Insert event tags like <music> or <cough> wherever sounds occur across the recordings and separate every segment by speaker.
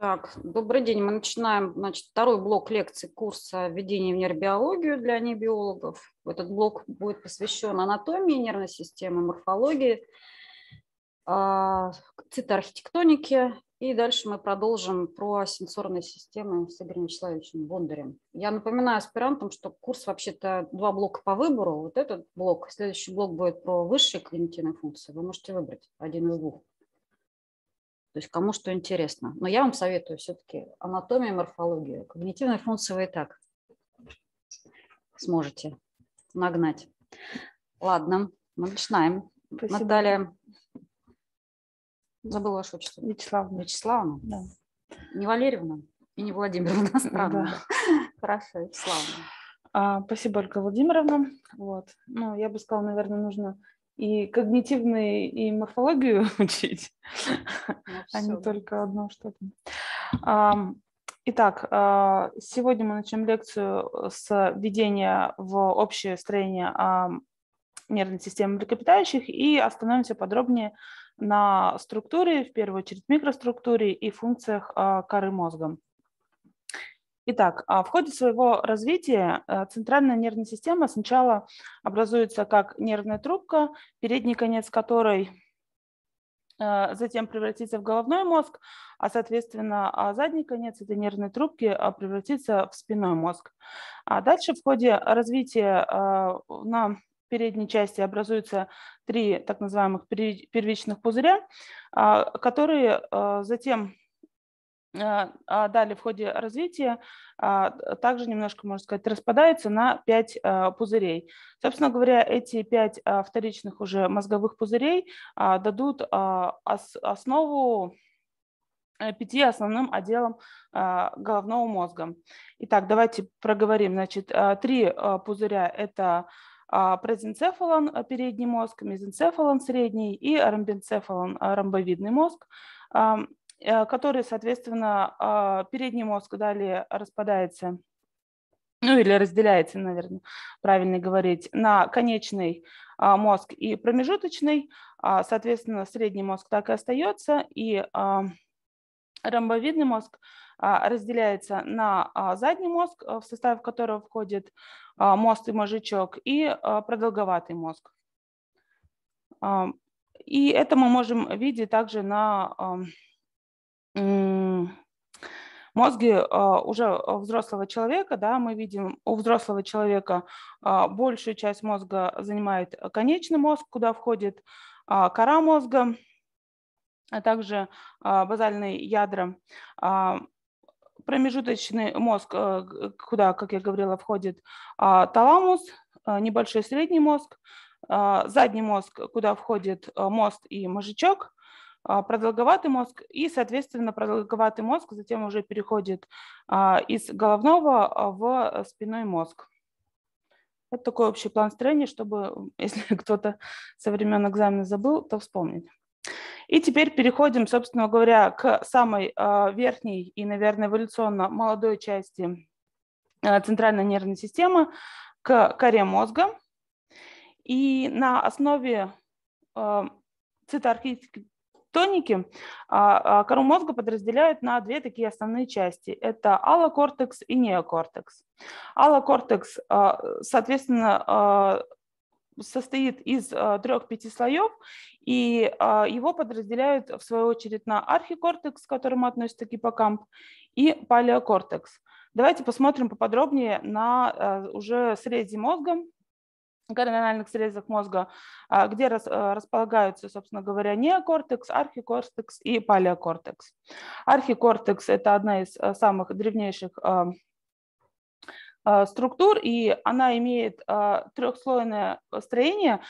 Speaker 1: Так, добрый день. Мы начинаем значит, второй блок лекций курса введения в нейробиологию для небиологов. Этот блок будет посвящен анатомии нервной системы, морфологии, а, цитоархитектонике. И дальше мы продолжим про сенсорные системы с Игорем Вячеславовичем Бондарем. Я напоминаю аспирантам, что курс вообще-то два блока по выбору. Вот этот блок, следующий блок будет про высшие когнитивные функции. Вы можете выбрать один из двух. То есть кому что интересно. Но я вам советую все-таки анатомию, морфологию. Когнитивные функции вы и так сможете нагнать. Ладно, мы начинаем. Спасибо. Наталья, забыла ваше отчество.
Speaker 2: Вячеславовна.
Speaker 1: Вячеславовна?
Speaker 2: Да.
Speaker 1: Не Валерьевна и не Владимировна, <laughs> странно. Да. Хорошо, Вячеславовна.
Speaker 2: А, спасибо, Ольга Владимировна. Вот. Ну, я бы сказала, наверное, нужно и когнитивные, и морфологию <laughs> учить, ну, а не только одно что-то. Итак, а, сегодня мы начнем лекцию с введения в общее строение нервной системы млекопитающих и остановимся подробнее на структуре, в первую очередь микроструктуре и функциях а, коры мозга. Итак, а в ходе своего развития э, центральная нервная система сначала образуется как нервная трубка, передний конец которой э, затем превратится в головной мозг, а, соответственно, а задний конец этой нервной трубки а, превратится в спинной мозг. А дальше в ходе развития на передней части образуются три так называемых первичных пузыря, которые затем а, а далее в ходе развития а, также немножко, можно сказать, распадается на пять пузырей. Собственно говоря, эти пять вторичных уже мозговых пузырей дадут основу э, пяти основным отделам головного мозга. Итак, давайте проговорим. Значит, три пузыря – это презенцефалон – передний мозг, мезенцефалон – средний и ромбенцефалон – ромбовидный мозг. Э, который, соответственно, а, передний мозг далее распадается, ну или разделяется, наверное, правильно говорить, на конечный а, мозг и промежуточный. А, соответственно, средний мозг так и остается, и ромбовидный мозг разделяется на задний мозг, в состав которого входит мост и мозжечок, и продолговатый мозг. И это мы можем видеть также на мозги а, уже взрослого человека, да, мы видим, у взрослого человека а, большую часть мозга занимает конечный мозг, куда входит а, кора мозга, а также базальные ядра. Промежуточный мозг, куда, как я говорила, входит таламус, небольшой средний мозг, задний мозг, куда входит мост и мозжечок, а, продолговатый мозг, и, соответственно, продолговатый мозг затем уже переходит а, из головного а, в спинной мозг. Это такой общий план строения, чтобы, <laughs> если кто-то со времен экзамена забыл, то вспомнить. И теперь переходим, собственно говоря, к самой верхней и, наверное, эволюционно молодой части центральной нервной системы, к коре мозга. И на основе цитоархитектуры тоники а, а, кору мозга подразделяют на две такие основные части. Это аллокортекс и неокортекс. Аллокортекс, а, соответственно, состоит из трех-пяти слоев, и его подразделяют, в свою очередь, на архикортекс, к которому относится гиппокамп, и палеокортекс. Давайте посмотрим поподробнее на уже срезе мозга, корональных срезах мозга, а, где а, располагаются, собственно говоря, неокортекс, архикортекс и палеокортекс. Архикортекс – это одна из а, самых древнейших структур, и она имеет трехслойное строение,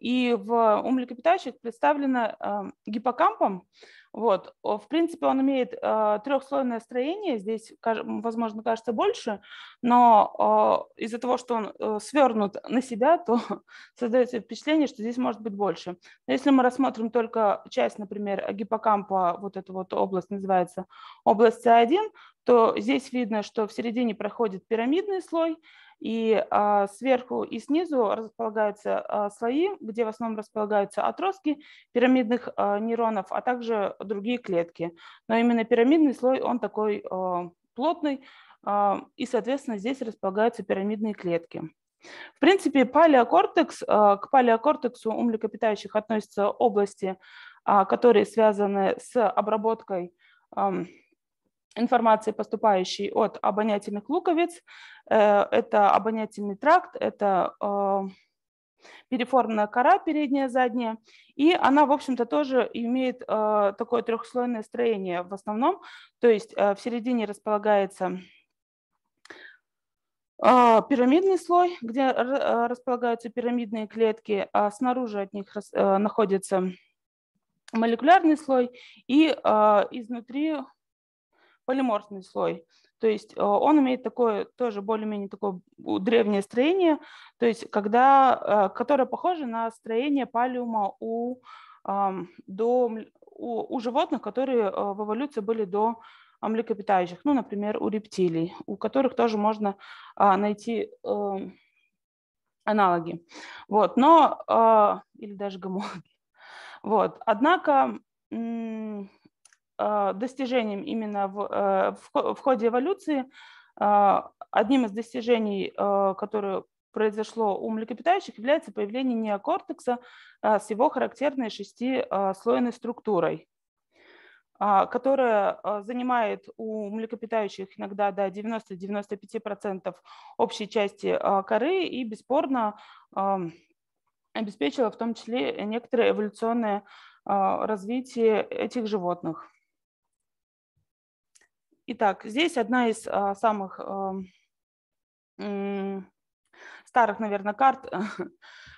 Speaker 2: и в, у млекопитающих представлена гиппокампом, вот. В принципе, он имеет э, трехслойное строение, здесь, возможно, кажется больше, но э, из-за того, что он э, свернут на себя, то <laughs> создается впечатление, что здесь может быть больше. Но если мы рассмотрим только часть, например, гиппокампа, вот эта вот область называется область С1, то здесь видно, что в середине проходит пирамидный слой, И а, сверху и снизу располагаются а, слои, где в основном располагаются отростки пирамидных а, нейронов, а также другие клетки. Но именно пирамидный слой, он такой а, плотный, а, и, соответственно, здесь располагаются пирамидные клетки. В принципе, палеокортекс, а, к палеокортексу у млекопитающих относятся области, а, которые связаны с обработкой информации, поступающей от обонятельных луковиц. Э, это обонятельный тракт, это э, переформенная кора передняя, задняя, и она, в общем-то, тоже имеет э, такое трехслойное строение в основном, то есть в середине располагается пирамидный слой, где располагаются пирамидные клетки, а снаружи от них находится молекулярный слой, и изнутри полиморфный слой. То есть э, он имеет такое тоже более-менее такое древнее строение, то есть когда, э, которое похоже на строение палиума у, до, у, у животных, которые э, в эволюции были до млекопитающих, ну, например, у рептилий, у которых тоже можно а, найти эм, аналоги. Вот, но, а, или даже гомологи. Вот, однако достижением именно в, э, в ходе эволюции, э, одним из достижений, которое произошло у млекопитающих, является появление неокортекса с его характерной шестислойной структурой которая занимает у млекопитающих иногда до 90-95% общей части коры и бесспорно обеспечила в том числе некоторое эволюционное развитие этих животных. Итак, здесь одна из а, самых <laughs> а, старых, наверное, карт,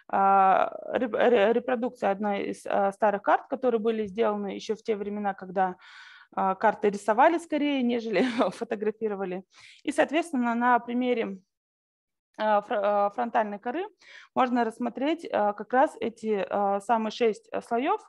Speaker 2: а, репродукция одна из старых карт, которые были сделаны еще в те времена, когда карты рисовали скорее, нежели <laughs> фотографировали. И, соответственно, на примере фронтальной коры можно рассмотреть как раз эти самые шесть слоев,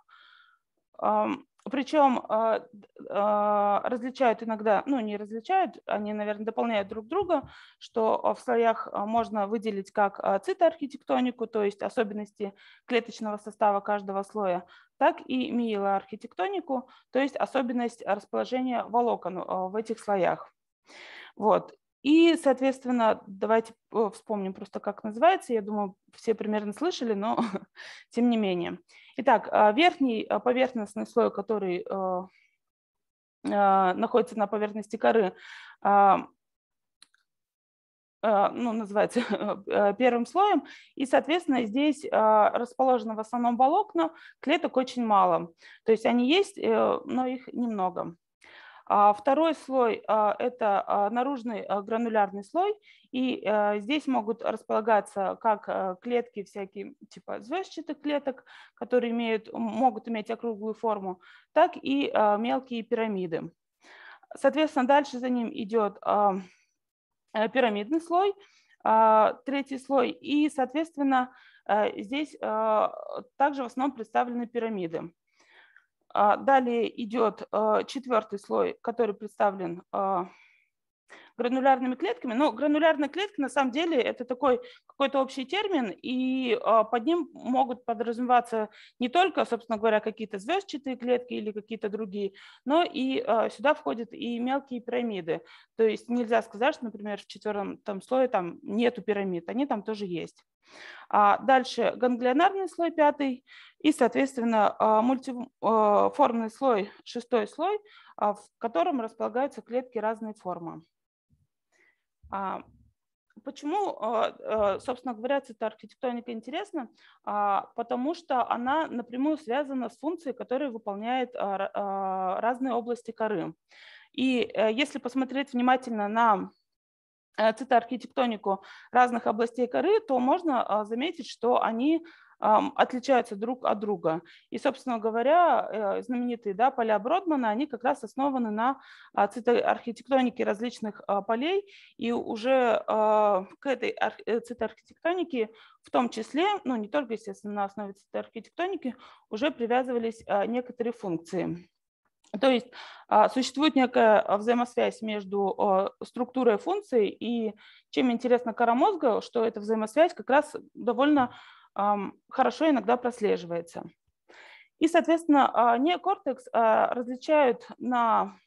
Speaker 2: причем а, а, различают иногда, ну не различают, они, наверное, дополняют друг друга, что в слоях а, можно выделить как цитоархитектонику, то есть особенности клеточного состава каждого слоя, так и миелоархитектонику, то есть особенность расположения волокон в этих слоях. Вот. И, соответственно, давайте э, вспомним просто, как называется. Я думаю, все примерно слышали, но <laughs> тем не менее. Итак, а, верхний а, поверхностный слой, который а, находится на поверхности коры, ну, называется <laughs> первым слоем, и, соответственно, здесь расположено в основном волокна, клеток очень мало. То есть они есть, э, но их немного. А второй слой а, – это а, наружный гранулярный слой, и здесь могут располагаться как клетки всякие типа звездчатых клеток, которые имеют, могут иметь округлую форму, так и мелкие пирамиды. Соответственно, дальше за ним идет пирамидный слой, третий слой, и, соответственно, здесь также в основном представлены пирамиды. А, далее идет а, четвертый слой, который представлен а, гранулярными клетками. Но гранулярная клетка на самом деле это такой какой-то общий термин, и под ним могут подразумеваться не только, собственно говоря, какие-то звездчатые клетки или какие-то другие, но и сюда входят и мелкие пирамиды. То есть нельзя сказать, что, например, в четвертом там, слое там нету пирамид, они там тоже есть. А дальше ганглионарный слой пятый и, соответственно, а, мультиформный а, слой, шестой слой, а, в котором располагаются клетки разной формы. Почему, собственно говоря, цитоархитектоника интересна? Потому что она напрямую связана с функцией, которую выполняет разные области коры. И э, если посмотреть внимательно на Э, цитоархитектонику разных областей коры, то можно заметить, что они отличаются друг от друга. И, собственно говоря, э, знаменитые да, поля Бродмана, они как раз основаны на а, цитоархитектонике различных а, полей, и уже к этой э, цитоархитектонике в том числе, ну не только, естественно, на основе цитоархитектоники, уже привязывались некоторые функции. То есть а, существует некая взаимосвязь между структурой функций, и чем интересно кора мозга, что эта взаимосвязь как раз довольно хорошо иногда прослеживается. И, соответственно, а, неокортекс а, различают на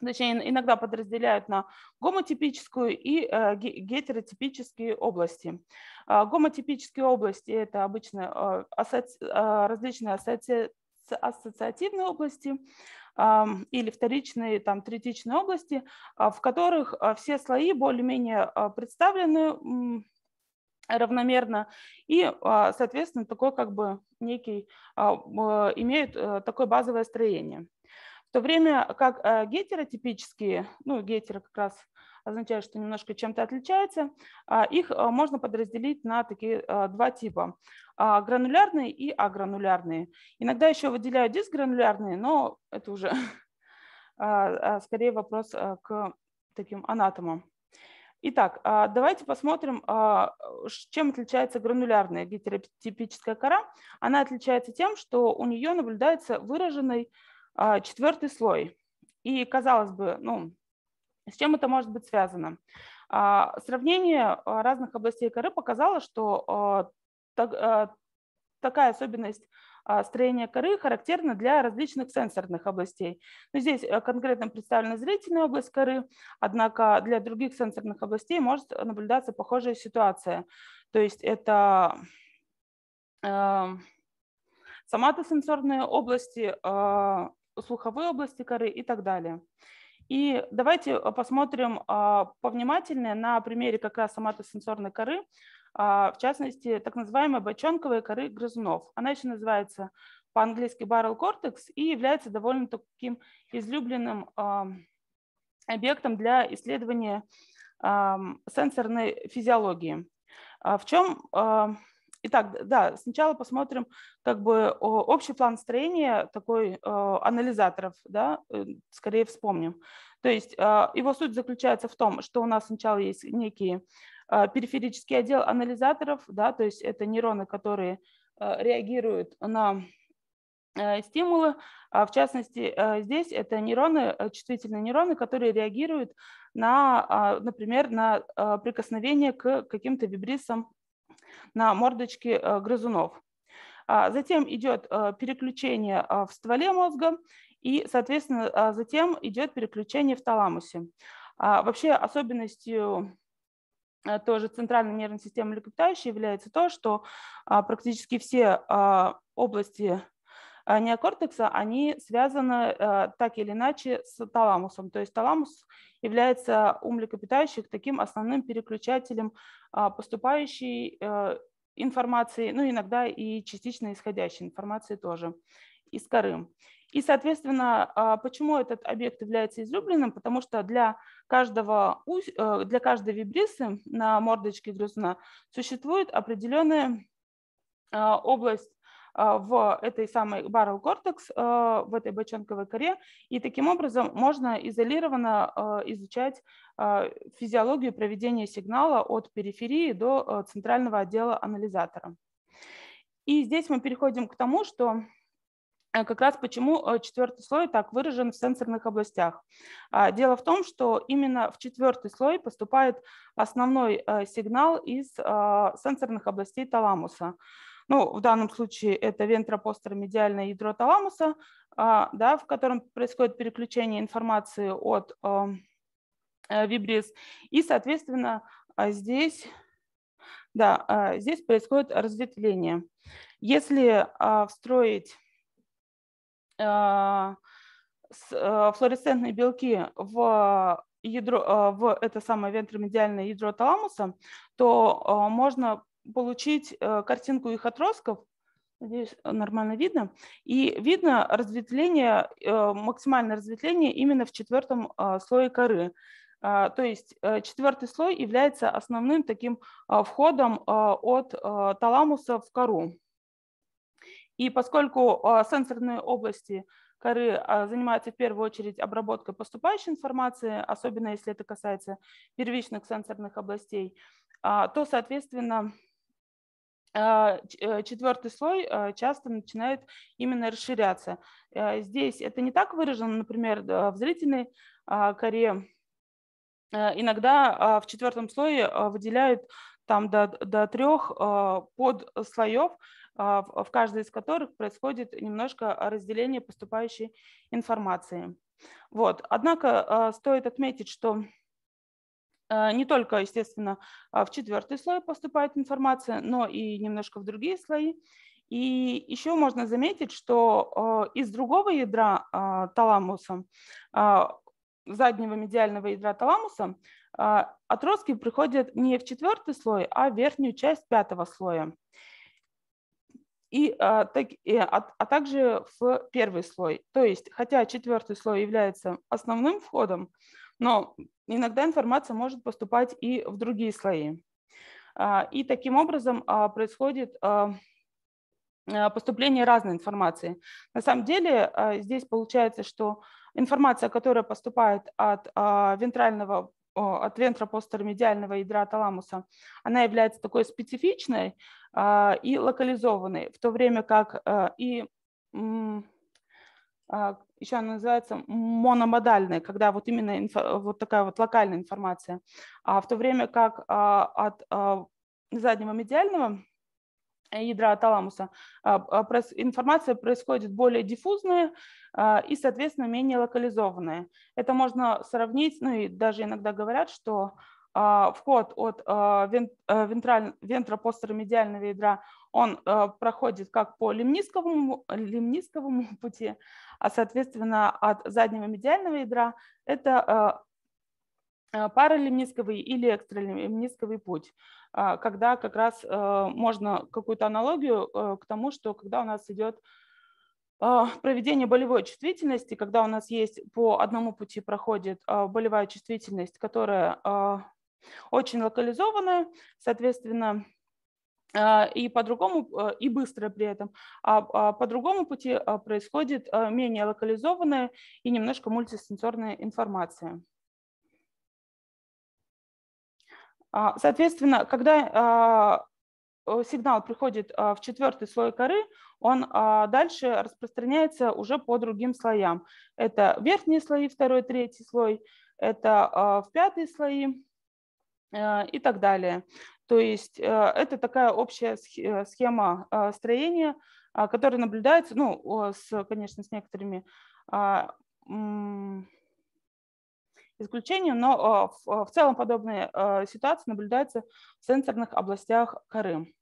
Speaker 2: точнее, иногда подразделяют на гомотипическую и э, гетеротипические области. Гомотипические области – это обычно различные ассоци ассоциативные области или вторичные, там, третичные области, а, в которых а, все слои более-менее а, представлены равномерно и, соответственно, такой как бы некий, имеют э, такое базовое строение. В то время как э, гетеротипические, ну, гетеро как раз означает, что немножко чем-то отличается, их можно подразделить на такие два типа. А, гранулярные и агранулярные. Иногда еще выделяют дисгранулярные, но это уже <laughs> а, а, скорее вопрос к таким анатомам. Итак, давайте посмотрим, чем отличается гранулярная гетеротипическая кора. Она отличается тем, что у нее наблюдается выраженный четвертый слой. И, казалось бы, ну, с чем это может быть связано? Сравнение разных областей коры показало, что так, а, такая особенность а, строения коры характерна для различных сенсорных областей. Но здесь э, конкретно представлена зрительная область коры, однако для других сенсорных областей может наблюдаться похожая ситуация. То есть это э, соматосенсорные области, э, слуховые области коры и так далее. И давайте посмотрим повнимательнее на примере как раз соматосенсорной коры, в частности, так называемой бочонковой коры грызунов. Она еще называется по-английски barrel cortex и является довольно таким излюбленным объектом для исследования сенсорной физиологии. А в чем Итак, да, сначала посмотрим как бы общий план строения такой анализаторов, да, э, скорее вспомним. То есть а, его суть заключается в том, что у нас сначала есть некие а, периферический отдел анализаторов, да, то есть это нейроны, которые а, реагируют на а, стимулы. В частности, здесь это нейроны, чувствительные нейроны, которые реагируют на, например, на прикосновение к каким-то вибрисам на мордочке грызунов. Затем идет переключение в стволе мозга, и, соответственно, затем идет переключение в таламусе. Вообще особенностью Э, тоже центральной нервной системы млекопитающей является то, что а, практически все а, области а, неокортекса, они связаны так или иначе с таламусом. То есть таламус является у млекопитающих таким основным переключателем поступающей э, информации, ну иногда и частично исходящей информации тоже из коры. И, соответственно, а, почему этот объект является излюбленным? Потому что для, каждого, э, для каждой вибрисы на мордочке грызуна существует определенная а, область а, в этой самой barrel cortex, в этой бочонковой коре, и таким образом можно изолированно изучать физиологию проведения сигнала от периферии до центрального отдела анализатора. И здесь мы переходим к тому, что Э, как раз почему э, четвертый слой так выражен в сенсорных областях. А, дело в том, что именно в четвертый слой поступает основной э, сигнал из сенсорных областей таламуса. Ну, в данном случае это вентропостеромедиальное ядро таламуса, а, да, в котором происходит переключение информации от вибрис. И, соответственно, здесь, да, здесь происходит разветвление. Если встроить а, а, флуоресцентные белки в ядро, а, в это самое вентромедиальное ядро таламуса, то можно получить картинку их отростков, Надеюсь, нормально видно. И видно разветвление, максимальное разветвление именно в четвертом слое коры. То есть э, четвертый слой является основным таким входом от таламуса в кору. И поскольку а, сенсорные области коры а, занимаются в первую очередь обработкой поступающей информации, особенно если это касается первичных сенсорных областей, а, то, соответственно, четвертый слой часто начинает именно расширяться. Здесь это не так выражено, например, в зрительной коре. Иногда в четвертом слое выделяют там до, до трех подслоев, в каждой из которых происходит немножко разделение поступающей информации. Вот. Однако стоит отметить, что Э, не только, естественно, а, в четвертый слой поступает информация, но и немножко в другие слои. И еще можно заметить, что из другого ядра а, таламуса, а, заднего медиального ядра таламуса, отростки приходят не в четвертый слой, а в верхнюю часть пятого слоя. И, а, а также в первый слой. То есть, хотя четвертый слой является основным входом, но иногда информация может поступать и в другие слои. А, и таким образом а, происходит а, поступление разной информации. На самом деле здесь получается, что информация, которая поступает от вентрального от вентропостеромедиального ядра таламуса, она является такой специфичной и локализованной, в то время как и еще она называется мономодальной, когда вот именно инфо, вот такая вот локальная информация. А в то время как а, от а, заднего медиального ядра таламуса а, информация происходит более диффузная и, соответственно, менее локализованная. Это можно сравнить, ну и даже иногда говорят, что вход от вентраль, вентропостеромедиального ядра он проходит как по лимнисковому, лимнисковому <laughs> пути, а соответственно от заднего медиального ядра это э, э, паралимнисковый или экстралимнисковый путь, а, когда как раз э, можно какую-то аналогию к тому, что когда у нас идет проведение болевой чувствительности, когда у нас есть по одному пути проходит болевая чувствительность, которая очень локализованная, соответственно, а, и по-другому, а, и быстро при этом. А, а по другому пути происходит менее локализованная и немножко мультисенсорная информация. Соответственно, когда сигнал приходит в четвертый слой коры, он дальше распространяется уже по другим слоям. Это верхние слои, второй, третий слой, это в пятые слои и так далее. То есть э, это такая общая э, схема строения, которая наблюдается, ну, с, конечно, с некоторыми исключениями, но в целом подобные ситуации наблюдаются в сенсорных областях коры.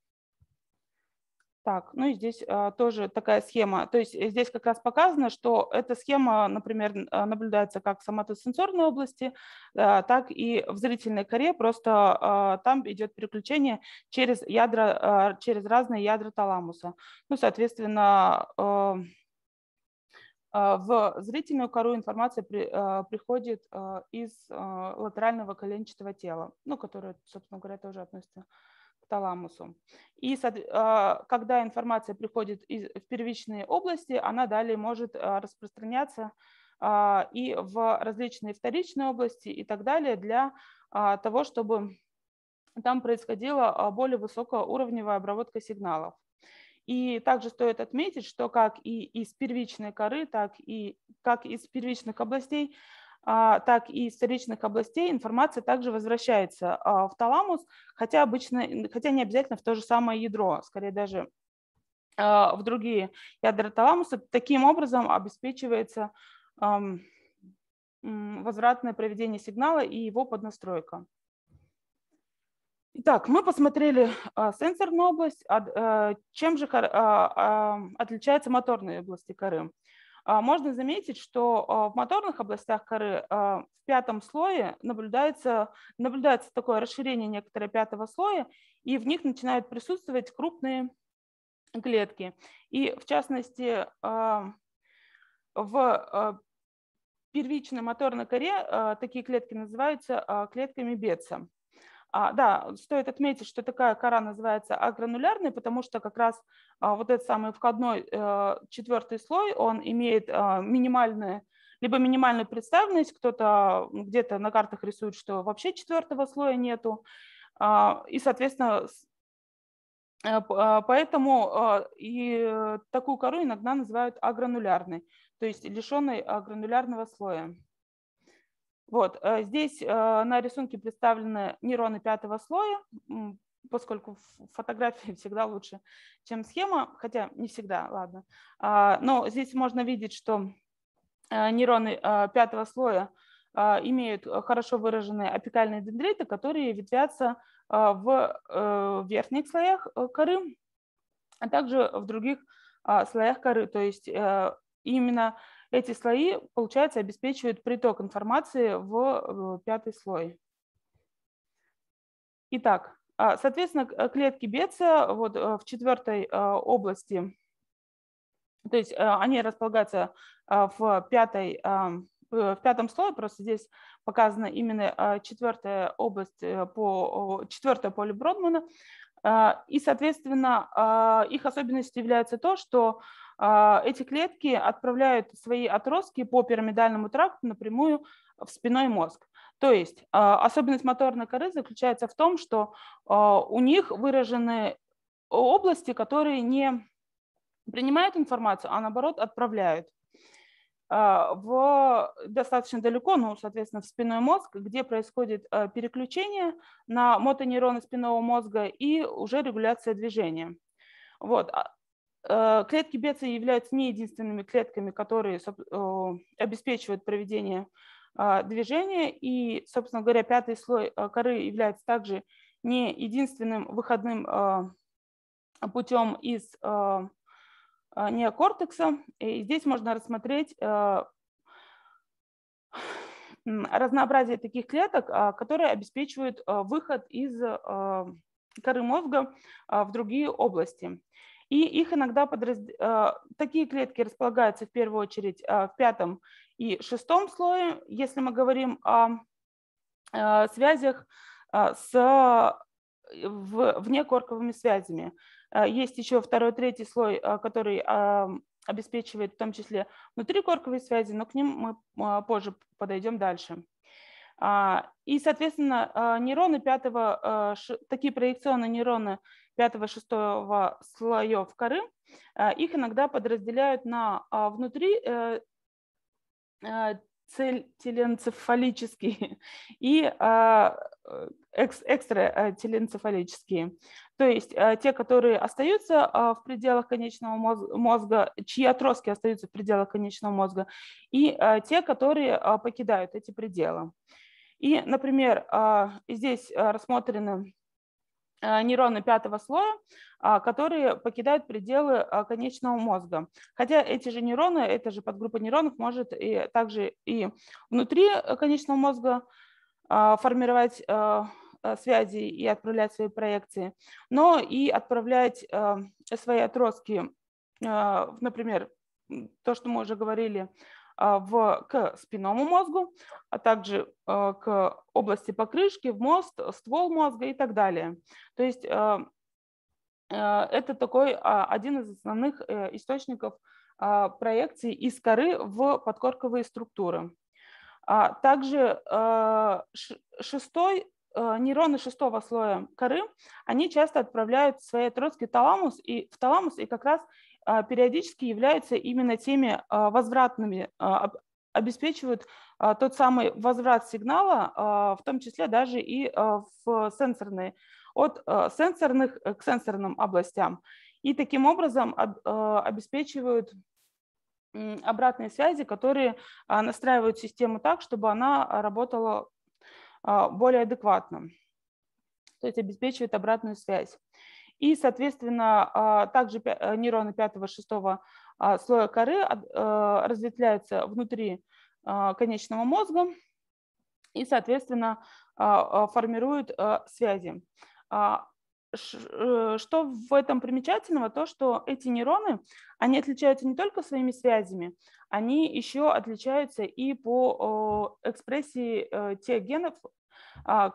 Speaker 2: Так, ну и здесь а, тоже такая схема. То есть э, здесь как раз показано, что эта схема, например, а, наблюдается как в соматосенсорной области, а, так и в зрительной коре, просто а, там идет переключение через ядра, а, через разные ядра таламуса. Ну, соответственно, а, а в зрительную кору информация при, а, приходит а, из латерального коленчатого тела, ну, которое, собственно говоря, тоже относится таламусу. И а, когда информация приходит в первичные области, она далее может а, распространяться а, и в различные вторичные области и так далее для того, чтобы там происходила более высокоуровневая обработка сигналов. И также стоит отметить, что как и из первичной коры, так и как из первичных областей так и из вторичных областей информация также возвращается а, в таламус, хотя обычно, хотя не обязательно в то же самое ядро, скорее даже а, в другие ядра таламуса. Таким образом обеспечивается возвратное проведение сигнала и его поднастройка. Итак, мы посмотрели сенсорную область. Чем же отличаются моторные области коры? А, можно заметить, что а, в моторных областях коры а, в пятом слое наблюдается, наблюдается такое расширение некоторого пятого слоя, и в них начинают присутствовать крупные клетки. И в частности, в первичной моторной коре такие клетки называются клетками Бетса. А, да, стоит отметить, что такая кора называется агранулярной, потому что как раз а, вот этот самый входной а, четвертый слой, он имеет а, минимальную, либо минимальную представленность, кто-то где-то на картах рисует, что вообще четвертого слоя нету, а, и, соответственно, Поэтому и такую кору иногда называют агранулярной, то есть лишенной гранулярного слоя. Вот, здесь на рисунке представлены нейроны пятого слоя, поскольку фотографии <laughs> всегда лучше, чем схема, хотя не всегда, ладно. А, но здесь можно видеть, что а, нейроны пятого слоя имеют хорошо выраженные апикальные дендриты, которые ветвятся в э, верхних слоях э, коры, а также в других слоях коры. То есть э, именно эти слои, получается, обеспечивают приток информации в пятый слой. Итак, а, соответственно, клетки Беца вот э, в четвертой э, области, то есть э, они располагаются в, пятой, в пятом слое, просто здесь показана именно четвертая область по четвертое поле Бродмана, и, соответственно, их особенностью является то, что эти клетки отправляют свои отростки по пирамидальному тракту напрямую в спиной мозг. То есть а, особенность моторной коры заключается в том, что а, у них выражены области, которые не принимают информацию, а наоборот отправляют а, в достаточно далеко, ну, соответственно, в спинной мозг, где происходит переключение на мотонейроны спинного мозга и уже регуляция движения. Вот. Клетки Беца являются не единственными клетками, которые обеспечивают проведение а, движения. И, собственно говоря, пятый слой а, коры является также не единственным выходным а, путем из неокортекса. И здесь можно рассмотреть разнообразие таких клеток, которые обеспечивают выход из коры мозга в другие области. И их иногда подраз... такие клетки располагаются в первую очередь в пятом и шестом слое, если мы говорим о э, связях э, с внекорковыми связями. Э, есть еще второй, третий слой, который обеспечивает в том числе внутрикорковые связи, но к ним мы позже подойдем дальше. А, и, соответственно, нейроны пятого, такие проекционные нейроны пятого, шестого слоев коры, их иногда подразделяют на внутри а, теленцефалические <laughs> и а, экстрателенцефалические. То есть а, те, которые остаются в пределах конечного мозга, чьи отростки остаются в пределах конечного мозга, и те, которые покидают эти пределы. И, например, здесь рассмотрены Э, нейроны пятого слоя, а, которые покидают пределы а, конечного мозга. Хотя эти же нейроны, эта же подгруппа нейронов может и также и внутри конечного мозга а, формировать связи и отправлять свои проекции, но и отправлять свои отростки, например, то, что мы уже говорили, в, к спинному мозгу, а также а, к области покрышки, в мозг, ствол мозга и так далее. То есть а, это такой один из основных э, источников проекции из коры в подкорковые структуры. Также шестой нейроны шестого слоя коры, они часто отправляют свои отростки в таламус, и в таламус, и как раз а, периодически являются именно теми а, возвратными, а, обеспечивают тот самый возврат сигнала, в том числе даже и в сенсорные, от сенсорных к сенсорным областям. И таким образом обеспечивают обратные связи, которые настраивают систему так, чтобы она работала более адекватно. То есть обеспечивает обратную связь. И, соответственно, а, также э, нейроны пятого-шестого а, слоя коры а, разветвляются внутри конечного мозга и, соответственно, формируют связи. Э, что в этом примечательного? То, что эти нейроны, они отличаются не только своими связями, они еще отличаются и по экспрессии э, тех генов, а,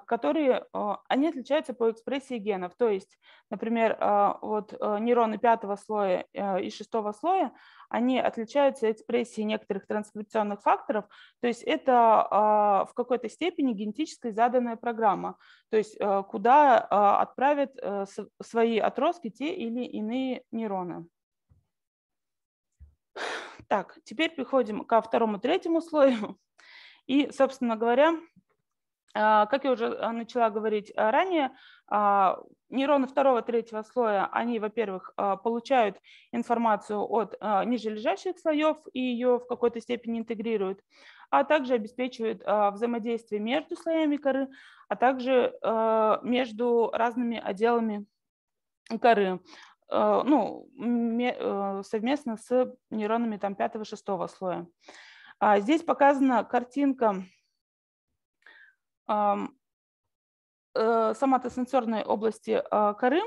Speaker 2: которые, а, они отличаются по экспрессии генов. То есть, например, а, вот нейроны пятого слоя и шестого слоя, они отличаются экспрессией некоторых транскрипционных факторов. То есть это в какой-то степени генетически заданная программа, то есть куда отправят э, свои отростки те или иные нейроны. Так, теперь переходим ко второму, третьему слою. И, собственно говоря, а, как я уже а, начала говорить а, ранее, нейроны второго, третьего слоя, они, во-первых, получают информацию от нижележащих слоев и ее в какой-то степени интегрируют, а также обеспечивают взаимодействие между слоями коры, а также между разными отделами коры ну, совместно с нейронами там, пятого-шестого слоя. Здесь показана картинка соматосенсорной области а, коры.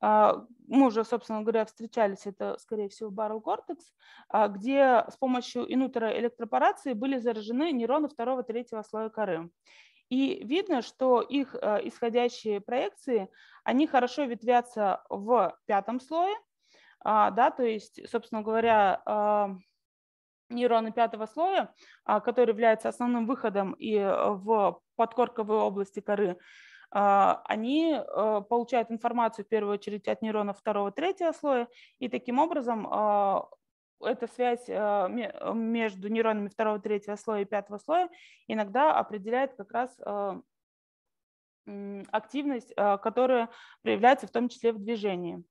Speaker 2: А, мы уже, собственно говоря, встречались, это, скорее всего, баррел кортекс, а, где с помощью инутера электропорации были заражены нейроны второго, третьего слоя коры. И видно, что их исходящие проекции, они хорошо ветвятся в пятом слое, да, то есть, собственно говоря, нейроны пятого слоя, который является основным выходом и в подкорковой области коры, а, они э, получают информацию в первую очередь от нейронов второго, третьего слоя, и таким образом а, эта связь э, между нейронами второго, третьего слоя и пятого слоя иногда определяет как раз э, активность, которая проявляется в том числе в движении.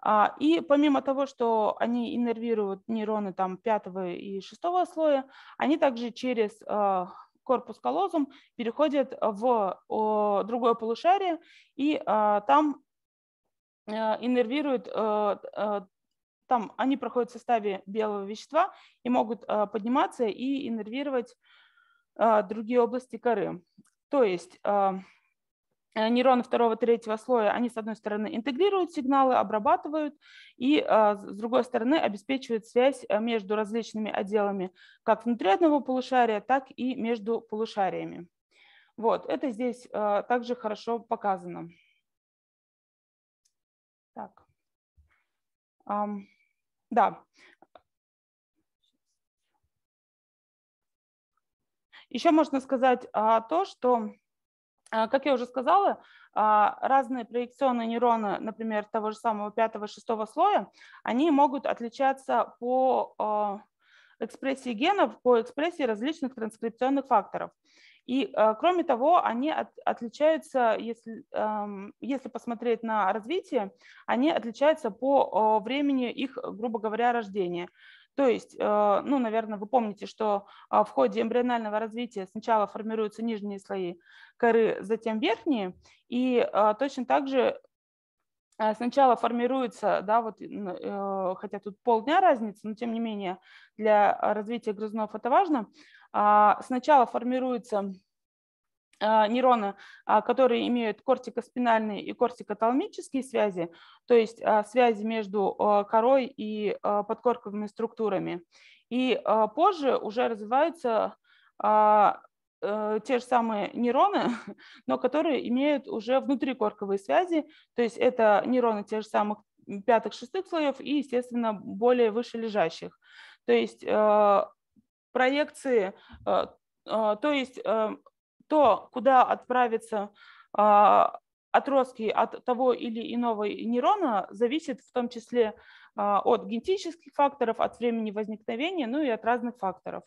Speaker 2: А, и помимо того, что они иннервируют нейроны там, пятого и шестого слоя, они также через корпус коллозум переходит в другое полушарие и а, там а, иннервируют, а, там они проходят в составе белого вещества и могут подниматься и иннервировать другие области коры. То есть Э, нейроны второго, третьего слоя, они, с одной стороны, интегрируют сигналы, обрабатывают, и, а, с другой стороны, обеспечивают связь э, между различными отделами как внутри одного полушария, так и между полушариями. Вот, это здесь э, также хорошо показано. Так. Да. Еще можно сказать а, то, что как я уже сказала, а, разные проекционные нейроны, например, того же самого пятого-шестого слоя, они могут отличаться по а, экспрессии генов, по экспрессии различных транскрипционных факторов. И, кроме того, они от, отличаются, если, если посмотреть на развитие, они отличаются по времени их, грубо говоря, рождения. То есть, э, ну, наверное, вы помните, что а, в ходе эмбрионального развития сначала формируются нижние слои коры, затем верхние, и а, точно так же а, сначала формируется, да, вот, э, хотя тут полдня разница, но тем не менее для развития грызунов это важно, сначала формируется а, нейроны, а, которые имеют кортикоспинальные и кортикоталмические связи, то есть а, связи между корой и подкорковыми структурами. И позже уже развиваются э, те же самые нейроны, <laughs> но которые имеют уже внутрикорковые связи, то есть это нейроны тех же самых пятых, шестых слоев и, естественно, более выше лежащих. То есть проекции, то есть то, куда отправятся а, отростки от того или иного нейрона, зависит в том числе а, от генетических факторов, от времени возникновения, ну и от разных факторов.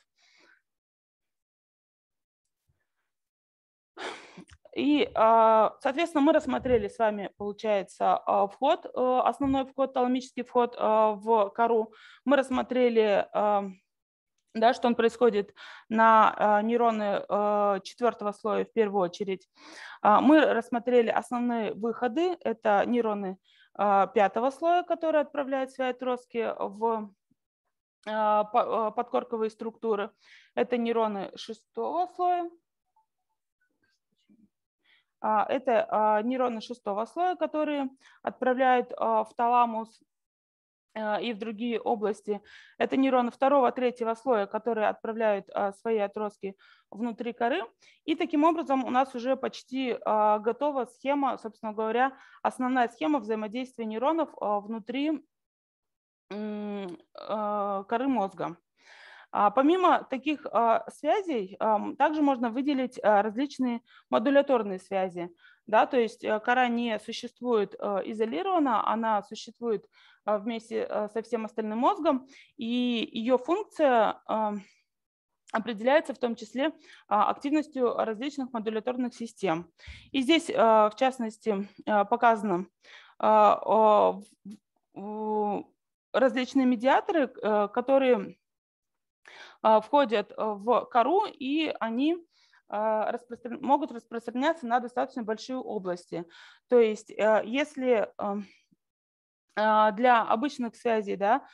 Speaker 2: И, а, соответственно, мы рассмотрели с вами, получается, вход, основной вход, таламический вход в кору. Мы рассмотрели да, что он происходит на а, нейроны а, четвертого слоя в первую очередь. А, мы рассмотрели основные выходы. Это нейроны пятого слоя, которые отправляют свои отростки в подкорковые структуры. Это нейроны шестого слоя. Это нейроны шестого слоя, которые отправляют в таламус и в другие области. Это нейроны второго, третьего слоя, которые отправляют свои отростки внутри коры. И таким образом у нас уже почти готова схема, собственно говоря, основная схема взаимодействия нейронов внутри коры мозга. А помимо таких а, связей, также можно выделить а, различные модуляторные связи. Да, то есть э, кора не существует изолированно, она существует вместе со всем остальным мозгом, и ее функция определяется в том числе активностью различных модуляторных систем. И здесь, в частности, показано различные медиаторы, э, которые входят э, в кору, и они распростран... могут распространяться на достаточно большие области. То есть э, если эм, а, для обычных связей, да,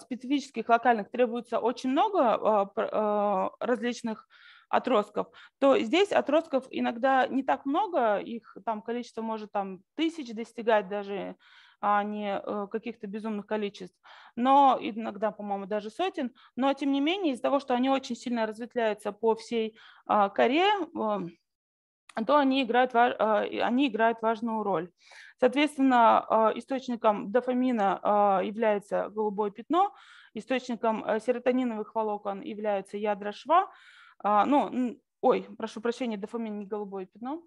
Speaker 2: специфических, локальных, требуется очень много различных отростков, то здесь отростков иногда не так много, их там количество может там тысяч достигать даже, а не э, каких-то безумных количеств, но иногда, по-моему, даже сотен, но тем не менее из-за того, что они очень сильно разветвляются по всей а, коре, то они играют, а, они играют важную роль. Соответственно, а, источником дофамина является голубое пятно, источником э, серотониновых волокон являются ядра шва. Ну, ой, прошу прощения, дофамин не голубое пятно,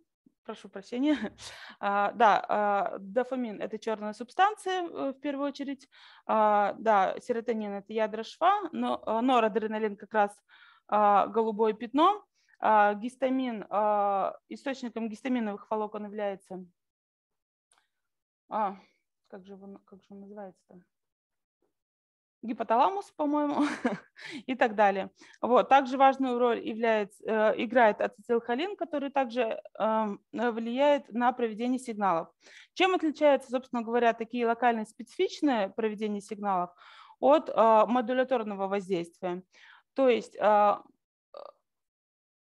Speaker 2: прошу прощения. <laughs> А, да, а, дофамин – это черная субстанция э, в первую очередь. А, да, серотонин – это ядра шва, но норадреналин как раз голубое пятно. Гистамин, источником гистаминовых волокон является, как же, он, как же он называется-то? Гипоталамус, по-моему, <laughs> и так далее. Вот. Также важную роль является, э, играет ацетилхолин, который также эм, влияет на проведение сигналов. Чем отличается, собственно говоря, такие локальные специфичные проведения сигналов от э, модуляторного воздействия? То есть э,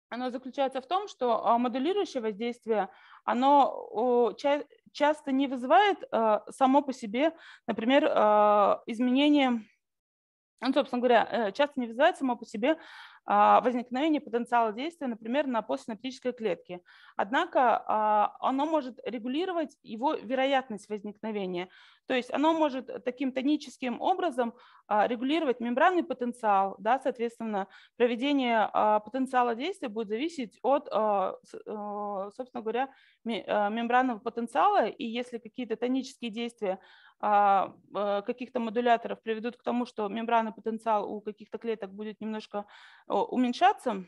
Speaker 2: оно заключается в том, что модулирующее воздействие, оно часто не вызывает само по себе, например, изменение он, собственно говоря, э, часто не вызывает само по себе а, возникновение потенциала действия, например, на постсинаптической клетке. Однако а, оно может регулировать его вероятность возникновения. То есть оно может таким тоническим образом а, регулировать мембранный потенциал. Да, соответственно, проведение потенциала действия будет зависеть от, собственно говоря, мембранного потенциала. И если какие-то тонические действия каких-то модуляторов приведут к тому, что мембранный потенциал у каких-то клеток будет немножко уменьшаться,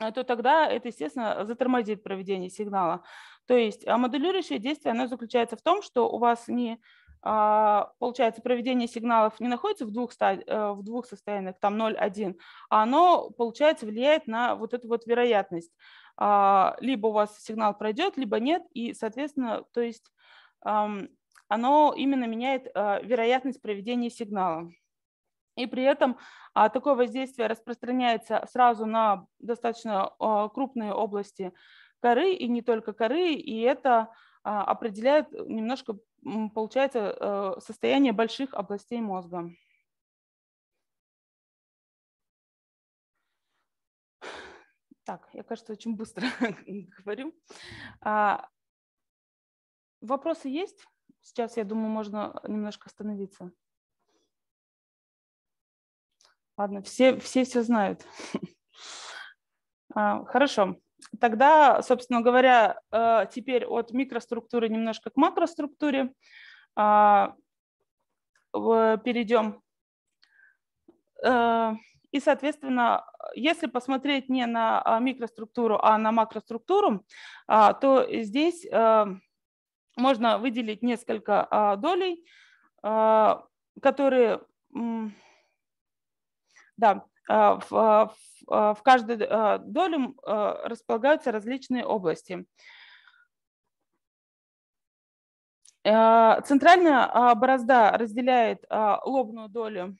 Speaker 2: э, то тогда это, естественно, затормозит проведение сигнала. То есть а модулирующее действие, оно заключается в том, что у вас не а, получается, проведение сигналов не находится в двух, э, в двух состояниях, там 0, 1, а оно, получается, влияет на вот эту вот вероятность. А, либо у вас сигнал пройдет, либо нет, и, соответственно, то есть оно именно меняет э, вероятность проведения сигнала. И при этом а, такое воздействие распространяется сразу на достаточно а, крупные области коры, и не только коры, и это а, определяет немножко, получается, состояние больших областей мозга. Так, я, кажется, очень быстро <laughs> говорю. Вопросы есть? Сейчас, я думаю, можно немножко остановиться. Ладно, все все, все знают. <laughs> А, хорошо. Тогда, собственно говоря, э, теперь от микроструктуры немножко к макроструктуре а, перейдем. Э, и, соответственно, если посмотреть не на а, микроструктуру, а на макроструктуру, то здесь э, можно выделить несколько долей, которые да, а, в, а, а, в каждой доле располагаются различные области. Центральная борозда разделяет лобную долю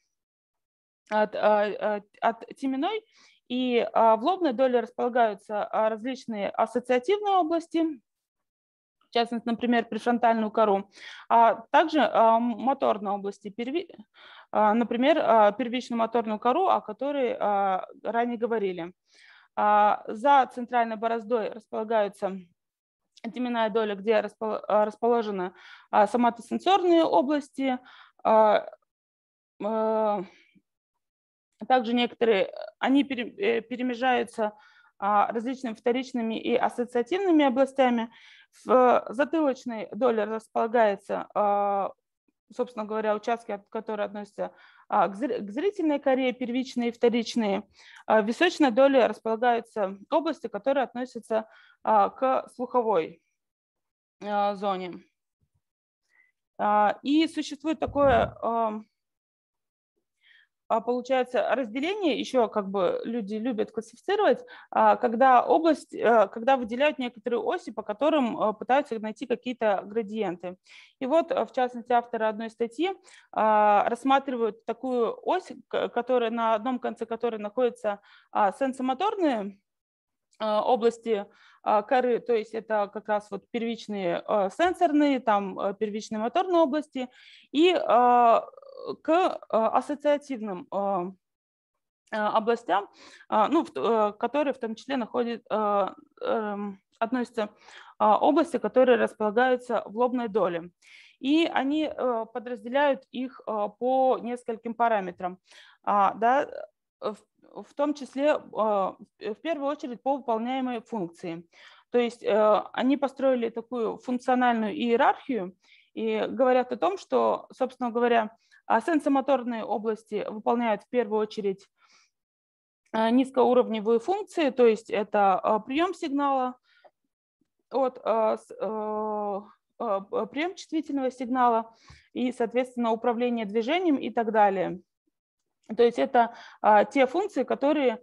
Speaker 2: от, от теменной, и в лобной доле располагаются различные ассоциативные области, в частности, например, префронтальную кору, а также моторные области, например, первичную моторную кору, о которой ранее говорили. За центральной бороздой располагаются теменная доля, где расположены соматосенсорные области, также некоторые, они э, перемежаются различными вторичными и ассоциативными областями. В затылочной доле располагается, собственно говоря, участки, которые относятся к зрительной коре, первичные и вторичные. В височной доле располагаются области, которые относятся к слуховой зоне. И существует такое а, получается разделение, еще как бы люди любят классифицировать, а, когда область, э, когда выделяют некоторые оси, по которым э, пытаются найти какие-то градиенты. И вот, э, в частности, авторы одной статьи а, рассматривают такую ось, которая, на одном конце которой находятся сенсомоторные области коры, то есть это как раз вот первичные сенсорные, там первичные моторные области, и к э, ассоциативным э, э, областям, ну, которые в том числе находят, эм, относятся области, которые располагаются в лобной доле. И они подразделяют их по нескольким параметрам. А, да, в том числе в первую очередь по выполняемой функции. То есть они построили такую функциональную иерархию и говорят о том, что, собственно говоря, а сенсомоторные области выполняют в первую очередь а, низкоуровневые функции, то есть это а, прием сигнала от прием чувствительного сигнала и, соответственно, управление движением и так далее. То есть это те функции, которые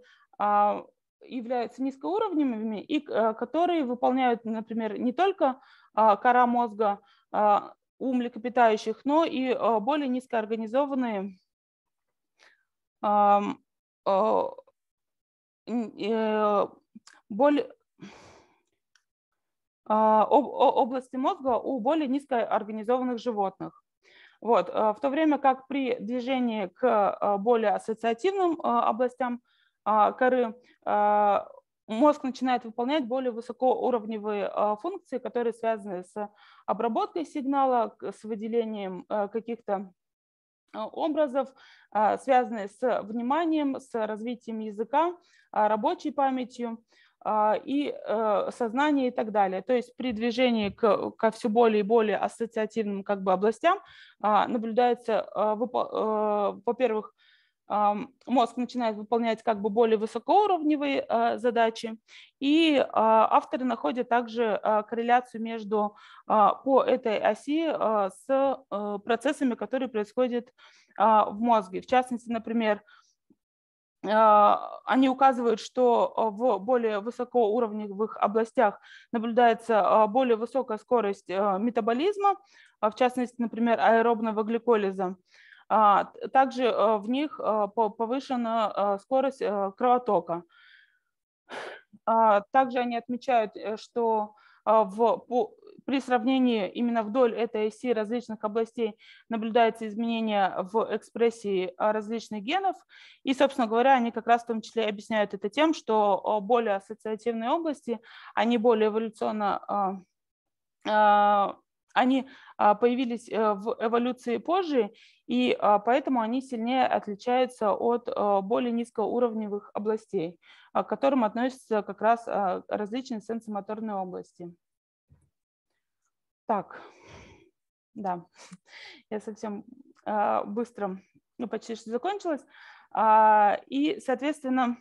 Speaker 2: являются низкоуровневыми и которые выполняют, например, не только кора мозга, у млекопитающих, но и а, более низкоорганизованные э, более, а, области мозга у более низкоорганизованных животных. Вот. В то время как при движении к более ассоциативным областям коры мозг начинает выполнять более высокоуровневые а, функции, которые связаны с обработкой сигнала, с выделением а, каких-то а, образов, связанные с вниманием, с развитием языка, рабочей памятью и сознание и так далее. То есть при движении к, ко все более и более ассоциативным как бы, областям наблюдается, во-первых, мозг начинает выполнять как бы более высокоуровневые а, задачи, и а, авторы находят также а, корреляцию между по этой оси с процессами, которые происходят в мозге. В частности, например, они указывают, что в более высокоуровневых областях наблюдается более высокая скорость метаболизма, в частности, например, аэробного гликолиза. А, также э, в них э, повышена э, скорость кровотока. А, также они отмечают, что в, при сравнении именно вдоль этой оси различных областей наблюдается изменение в экспрессии различных генов. И, собственно говоря, они как раз в том числе объясняют это тем, что более ассоциативные области, они более эволюционно они появились в эволюции позже, и а, поэтому они сильнее отличаются от а, более низкоуровневых областей, к которым относятся как раз а, различные сенсомоторные области. Так, да, <laughs> я совсем быстро, ну почти что закончилась. И, соответственно,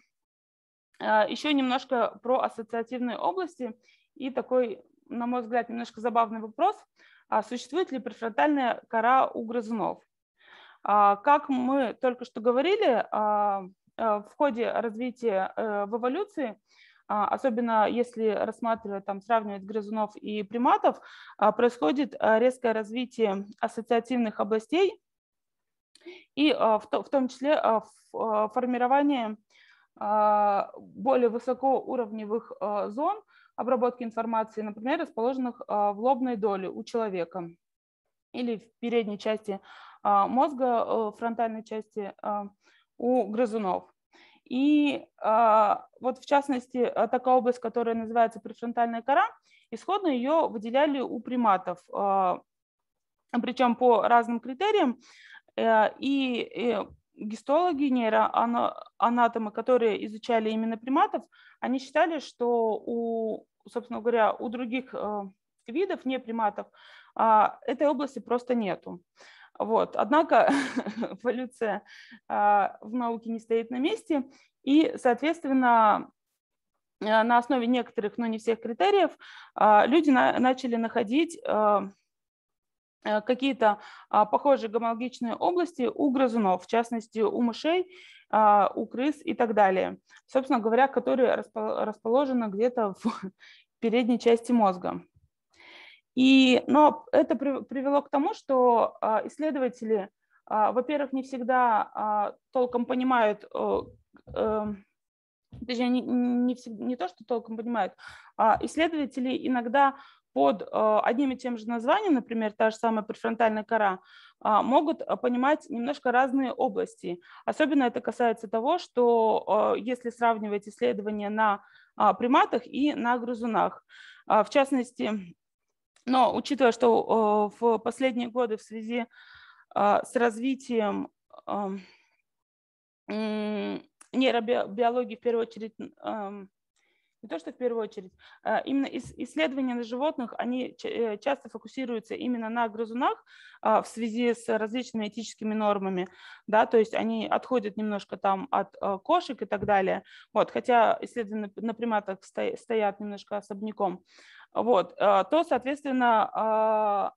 Speaker 2: еще немножко про ассоциативные области и такой, на мой взгляд, немножко забавный вопрос. Существует ли префронтальная кора у грызунов? А, как мы только что говорили, а, а, в ходе развития э, в эволюции, особенно если рассматривать, там, сравнивать грызунов и приматов, происходит резкое развитие ассоциативных областей и в том числе формирование более высокоуровневых зон обработки информации, например, расположенных в лобной доле у человека или в передней части мозга, фронтальной части у грызунов. И вот в частности такая область, которая называется префронтальная кора, исходно ее выделяли у приматов, причем по разным критериям. Э, и гистологи, нейроанатомы, которые изучали именно приматов, они считали, что у, собственно говоря, у других э, видов, не приматов, а, этой области просто нету. Вот. Однако <laughs> эволюция а, в науке не стоит на месте, и, соответственно, э, на основе некоторых, но не всех критериев а, люди начали находить Э, какие-то похожие гомологичные области у грызунов, в частности у мышей, у крыс и так далее. Собственно говоря, которые расположены где-то в <laughs> передней части мозга. И, но это привело к тому, что а, исследователи, во-первых, не всегда толком понимают, эм, точнее, не, не, не то, что толком понимают, а исследователи иногда под э, одним и тем же названием, например, та же самая префронтальная кора, а, могут э, понимать немножко разные области. Особенно это касается того, что э, если сравнивать исследования на а, приматах и на грызунах. А, в частности, но учитывая, что в последние годы в связи с развитием нейробиологии, в первую очередь, не то, что в первую очередь, а именно исследования на животных, они э, часто фокусируются именно на грызунах а, в связи с различными этическими нормами, да, то есть они отходят немножко там от э, кошек и так далее, вот, хотя исследования на приматах стоят немножко особняком, вот, а, то, соответственно,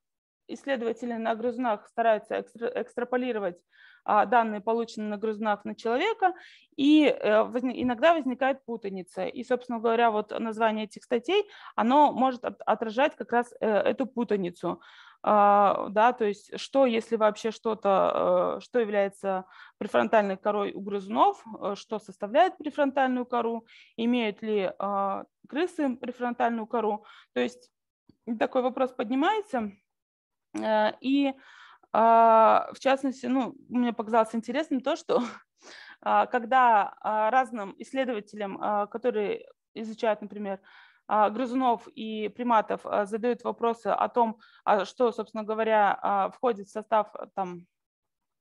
Speaker 2: исследователи на грызунах стараются экстра, экстраполировать а, данные, полученные на грызунах на человека, и э, иногда возникает путаница. И, собственно говоря, вот название этих статей, оно может отражать как раз э, эту путаницу. А, да, то есть что, если вообще что-то, э, что является префронтальной корой у грызунов, что составляет префронтальную кору, имеют ли а, крысы префронтальную кору. То есть такой вопрос поднимается, и а, в частности, ну, мне показалось интересным то, что <laughs> а, когда а, разным исследователям, которые изучают, например, грызунов и приматов, задают вопросы о том, что, собственно говоря, входит в состав там,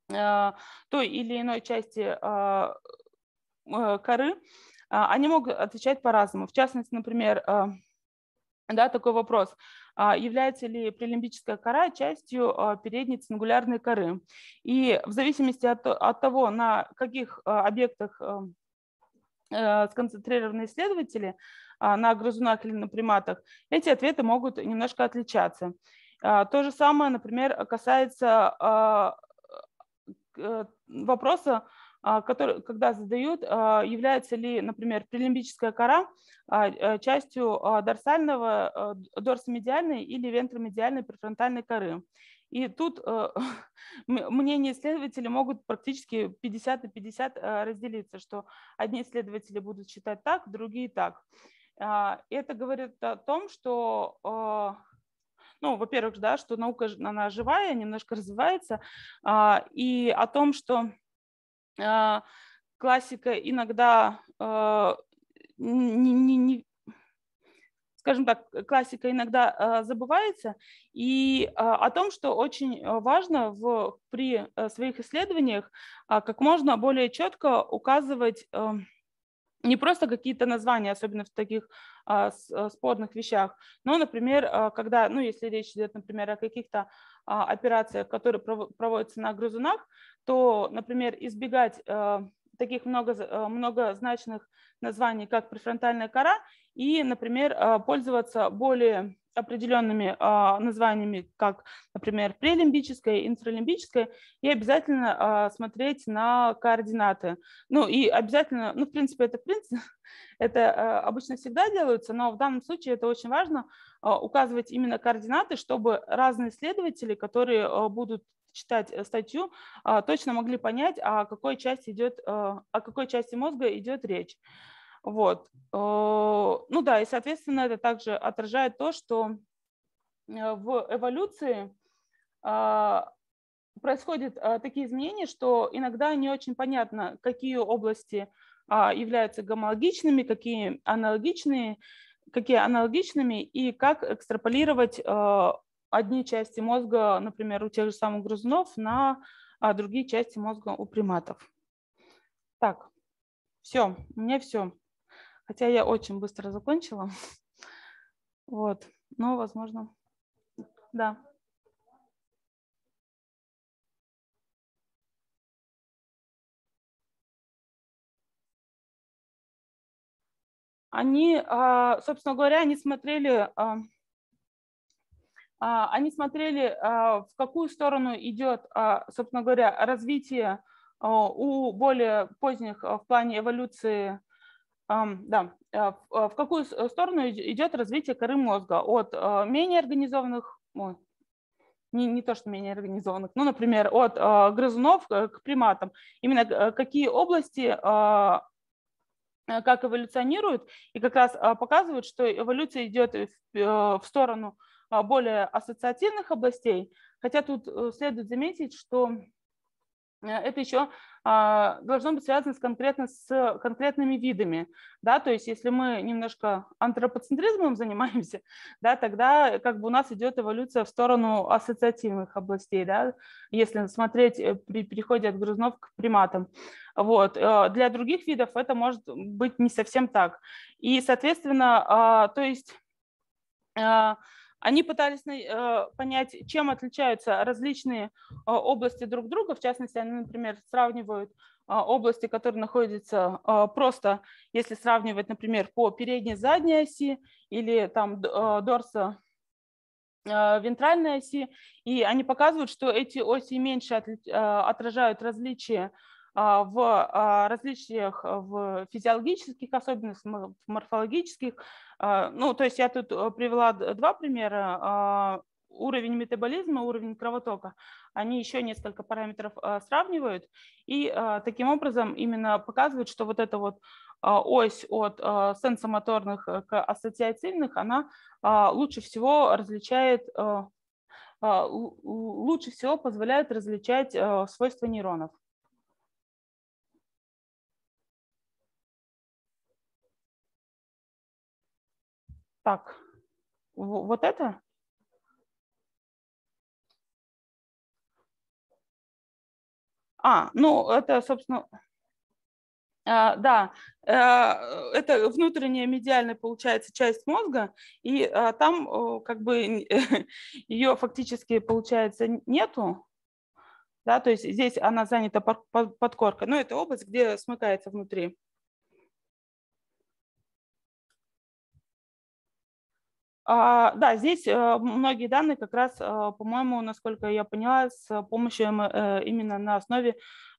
Speaker 2: той или иной части коры, они могут отвечать по-разному. В частности, например, да, такой вопрос. А, является ли прелимбическая кора частью а, передней цингулярной коры. И в зависимости от, от того, на каких а, объектах сконцентрированы исследователи, на грызунах или на приматах, эти ответы могут немножко отличаться. То же самое, например, касается э, вопроса, который, когда задают, является ли, например, прелимбическая кора а, э, частью а, дорсального, дорсомедиальной или вентромедиальной префронтальной коры. И тут э, <laughs> мнения исследователей могут практически 50 на 50 разделиться, что одни исследователи будут считать так, другие так. А, это говорит о том, что ну, во-первых, да, что наука, она живая, немножко развивается, и о том, что классика иногда не, не, не, скажем так, классика иногда э, забывается, и э, о том, что очень важно в, при э, своих исследованиях э, как можно более четко указывать э, не просто какие-то названия, особенно в таких а, спорных вещах, но, например, а, когда, ну, если речь идет, например, о каких-то а, операциях, которые проводятся на грызунах, то, например, избегать а, таких много, э, многозначных названий, как префронтальная кора, и, например, э, пользоваться более определенными а, названиями, как, например, прелимбическое, инфралимбическое, и обязательно а, смотреть на координаты. Ну и обязательно, ну в принципе это в принципе, <laughs> это а, обычно всегда делается, но в данном случае это очень важно а, указывать именно координаты, чтобы разные исследователи, которые а, будут читать статью, точно могли понять, о какой части идет, о какой части мозга идет речь. Вот. Ну да, и, соответственно, это также отражает то, что в эволюции происходят такие изменения, что иногда не очень понятно, какие области являются гомологичными, какие аналогичные, какие аналогичными, и как экстраполировать одни части мозга, например, у тех же самых грызунов, на другие части мозга у приматов. Так, все, у меня все. Хотя я очень быстро закончила. <laughs> Вот, но, возможно, да. Они, а, собственно говоря, они смотрели, а, а, они смотрели, в какую сторону идет, собственно говоря, развитие у более поздних в плане эволюции, да, в какую сторону идет развитие коры мозга от менее организованных, не, не то, что менее организованных, ну, например, от грызунов к приматам, именно какие области Э, как эволюционируют, и как раз а, показывают, что эволюция идет в, э, в сторону а, более ассоциативных областей, хотя тут э, следует заметить, что это еще должно быть связано с конкретно с конкретными видами, да, то есть если мы немножко антропоцентризмом <laughs> занимаемся, да, тогда как бы у нас идет эволюция в сторону ассоциативных областей, да, если смотреть при переходе от грызунов к приматам. Вот. Для других видов это может быть не совсем так. И, соответственно, то есть они пытались э, понять, чем отличаются различные э, области друг друга. В частности, они, например, сравнивают э, области, которые находятся просто, если сравнивать, например, по передней задней оси или там дорсо вентральной оси, и они показывают, что эти оси меньше отражают различия в а, различиях а, в физиологических особенностях, в морфологических. Ну, то есть я тут э, привела два примера. Уровень метаболизма, уровень кровотока. Они еще несколько параметров сравнивают и таким образом именно показывают, что вот эта вот ось от сенсомоторных к ассоциативных, она лучше всего различает лучше всего позволяет различать свойства нейронов. Так, вот это? А, ну, это, собственно, а, да, э, это внутренняя медиальная, получается, часть мозга, и а, там как бы <laughs> ее фактически, получается, нету, да, то есть здесь она занята подкоркой, но это область, где смыкается внутри. Да, здесь э, многие данные как раз, э, по-моему, насколько я поняла, с помощью э, именно на основе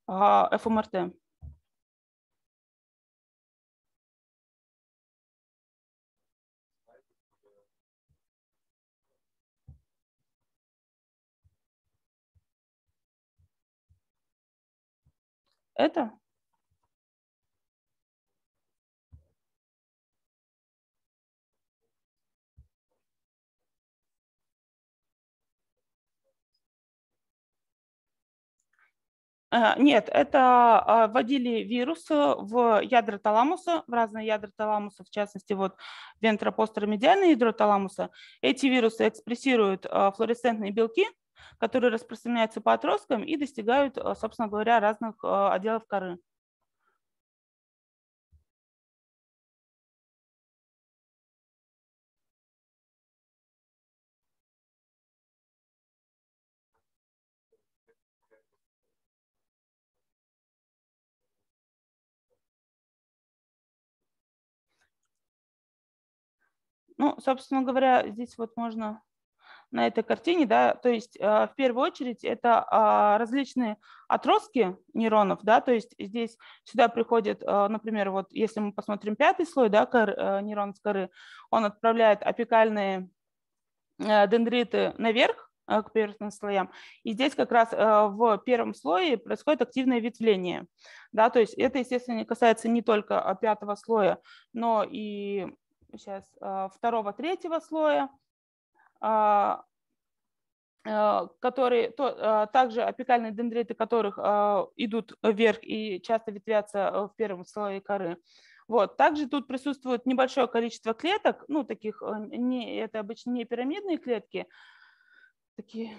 Speaker 2: ФМРТ. Это? Нет, это а, вводили вирус в ядра таламуса, в разные ядра таламуса, в частности, вот вентропостеромедиальное ядро таламуса. Эти вирусы экспрессируют а, флуоресцентные белки, которые распространяются по отросткам и достигают, а, собственно говоря, разных отделов коры. Ну, собственно говоря, здесь вот можно на этой картине, да, то есть э, в первую очередь это а, различные отростки нейронов, да, то есть здесь сюда приходит, э, например, вот если мы посмотрим пятый слой, да, кор, нейрон с коры, он отправляет апикальные дендриты наверх, к поверхностным слоям. И здесь как раз в первом слое происходит активное ветвление. Да, то есть это, естественно, касается не только пятого слоя, но и сейчас второго, третьего слоя, которые то, также апикальные дендриты которых идут вверх и часто ветвятся в первом слое коры. Вот. Также тут присутствует небольшое количество клеток, ну, таких, не, это обычно не пирамидные клетки, такие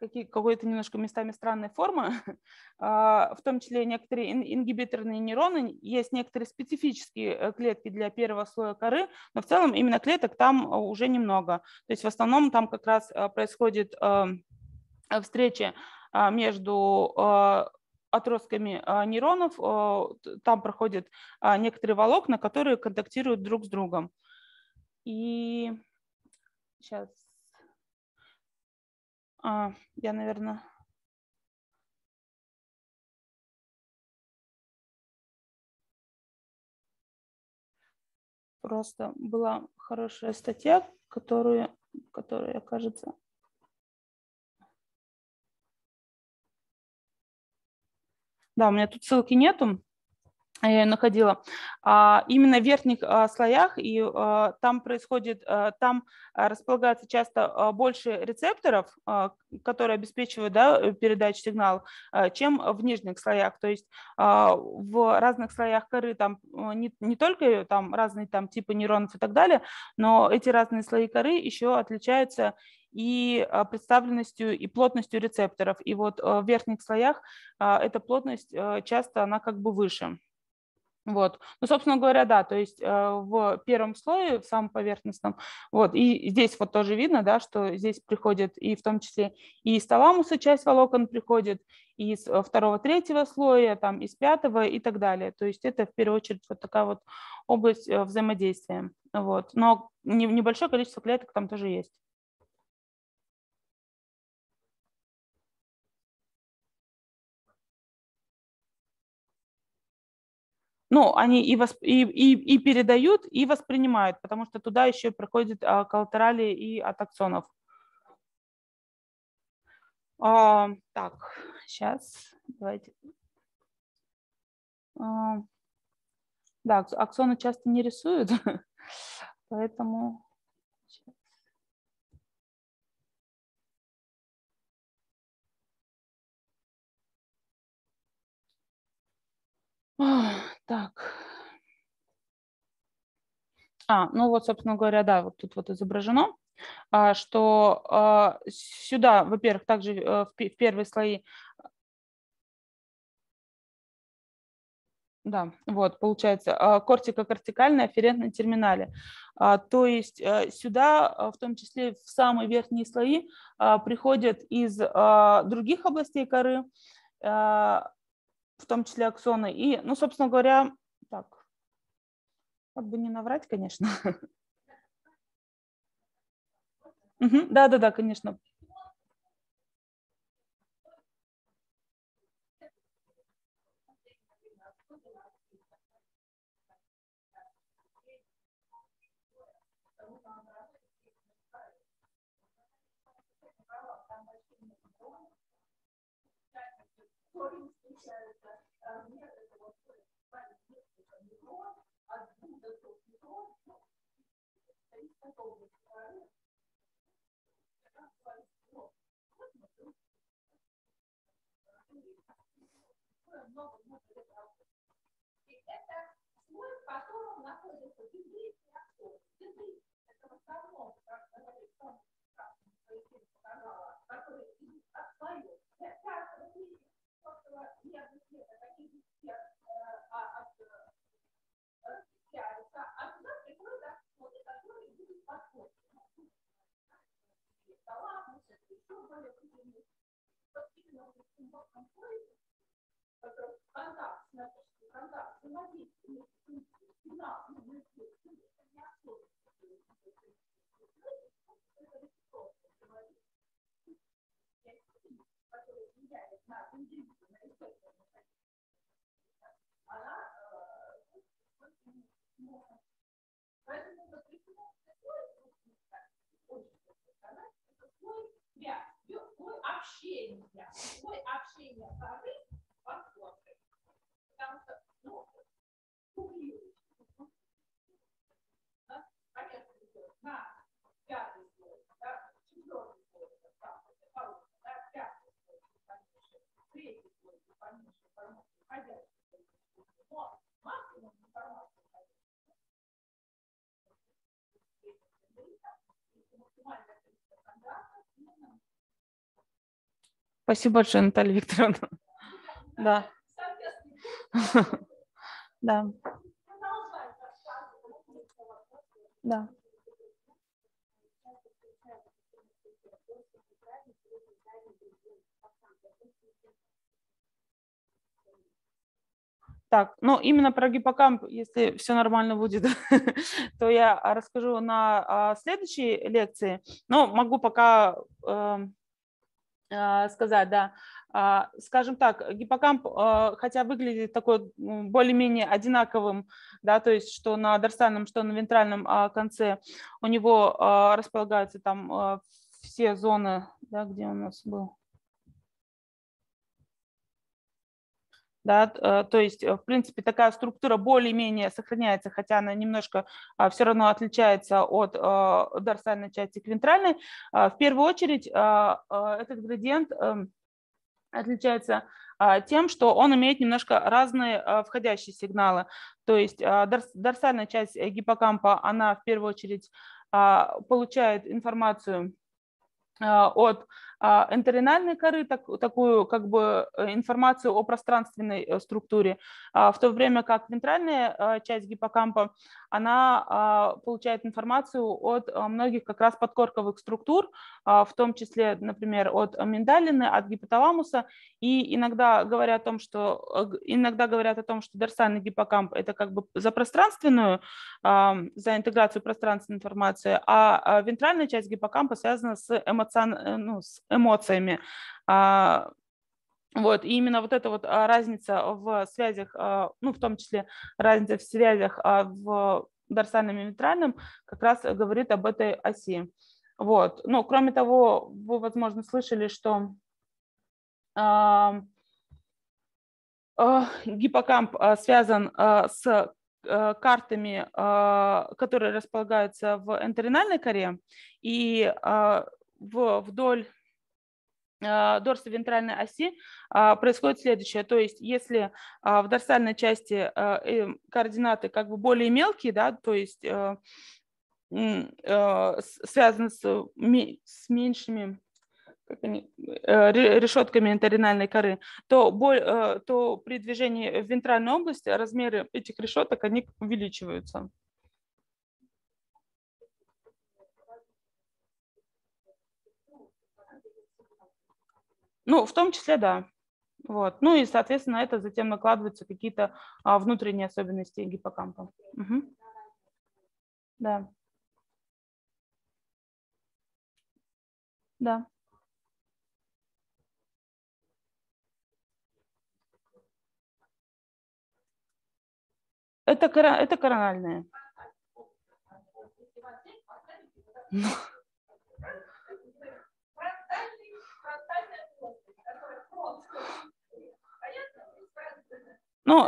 Speaker 2: какой-то немножко местами странной формы, <laughs> в том числе некоторые ингибиторные нейроны, есть некоторые специфические э, клетки для первого слоя коры, но в целом именно клеток там э, уже немного. То есть в основном там как раз э, происходит встреча между отростками нейронов, там проходят некоторые волокна, которые контактируют друг с другом. И сейчас а, я, наверное... Просто была хорошая статья, которую, которая, кажется, Да, у меня тут ссылки нету, находила, а, именно в верхних а, слоях, и а, там происходит, там располагается часто больше рецепторов, которые обеспечивают да, передачу сигнала, чем в нижних слоях. То есть в разных слоях коры там не, не только там разные там типы нейронов и так далее, но эти разные слои коры еще отличаются и представленностью и плотностью рецепторов. И вот в верхних слоях эта плотность часто она как бы выше. Вот. Ну, собственно говоря, да, то есть э, в первом слое, в самом поверхностном, вот, и здесь вот тоже видно, да, что здесь приходит и в том числе и из таламуса часть волокон приходит, и из э, второго, третьего слоя, там, из пятого и так далее. То есть это в первую очередь вот такая вот область э, взаимодействия. Вот. Но небольшое количество клеток там тоже есть. Ну, они и, восп... и, и, и передают, и воспринимают, потому что туда еще проходят а, коллатерали и от аксонов. А, так, сейчас, давайте. А, да, аксоны часто не рисуют, <laughs> поэтому... Так. А, ну вот, собственно говоря, да, вот тут вот изображено, а, что а, сюда, во-первых, также э, в первые слои Да, вот, получается, а, кортико-кортикальная афферентная терминале. То есть э, сюда, в том числе в самые верхние слои, приходят из других областей коры, в том числе аксоны. И, ну, собственно говоря, так, как бы не наврать, конечно. Да, да, да, конечно. Thank you размер этого метро от двух до трех метров, ну, зависит от области много много лет работы. И это слой, в котором находятся дебри и. Дебри – общения, мой общение порыв подходит. Потому что, ну, дублирует. Да? Понятно, на пятый слой, да, четвертый слой, там, это получше, да, пятый слой, поменьше, третий слой, поменьше информации, входящий слой, но максимум информации Спасибо большое, Наталья Викторовна. Да. <laughs> Да. Да. Так, ну именно про гиппокамп, если все нормально будет, <laughs> то я расскажу на а, следующей лекции. Но могу пока эм, сказать, да. А, скажем так, гиппокамп, хотя выглядит такой более-менее одинаковым, да, то есть что на дорсальном, что на вентральном конце у него располагаются там все зоны, да, где у нас был да, э, то есть, э, в принципе, такая структура более-менее сохраняется, хотя она немножко а, все равно отличается от а, дорсальной части к вентральной. А, в первую очередь, этот градиент эм, отличается тем, что он имеет немножко разные входящие сигналы. То есть дорсальная часть гиппокампа, она в первую очередь получает информацию от а, энтеринальной коры, так, такую как бы э, информацию о пространственной э, структуре, а, в то время как вентральная э, часть гиппокампа, она а, получает информацию от многих как раз подкорковых структур, в том числе, например, от миндалины, от гипоталамуса, и иногда говорят о том, что, иногда говорят о том, что дорсальный гиппокамп – это как бы за пространственную, за интеграцию пространственной информации, а вентральная часть гиппокампа связана с, эмоцион, ну, с эмоциями. А, вот, и именно вот эта вот а, разница в связях, а, ну, в том числе разница в связях в дорсальном и вентральном как раз говорит об этой оси. Вот. Ну, кроме того, вы, возможно, слышали, что э, э, гиппокамп э, связан э, с э, картами, э, которые располагаются в энтеринальной коре, и э, вдоль а, дорсовентральной оси а, происходит следующее. То есть если а, в дорсальной части э, координаты как бы более мелкие, да, то есть э, э, связаны с, с меньшими решетками интеринальной коры, то, боль, то при движении в вентральной области размеры этих решеток они увеличиваются. Ну, в том числе, да. Вот. Ну и, соответственно, это затем накладываются какие-то а, внутренние особенности гиппокампа. Угу. Да. Да. Это, это корональные. Ну,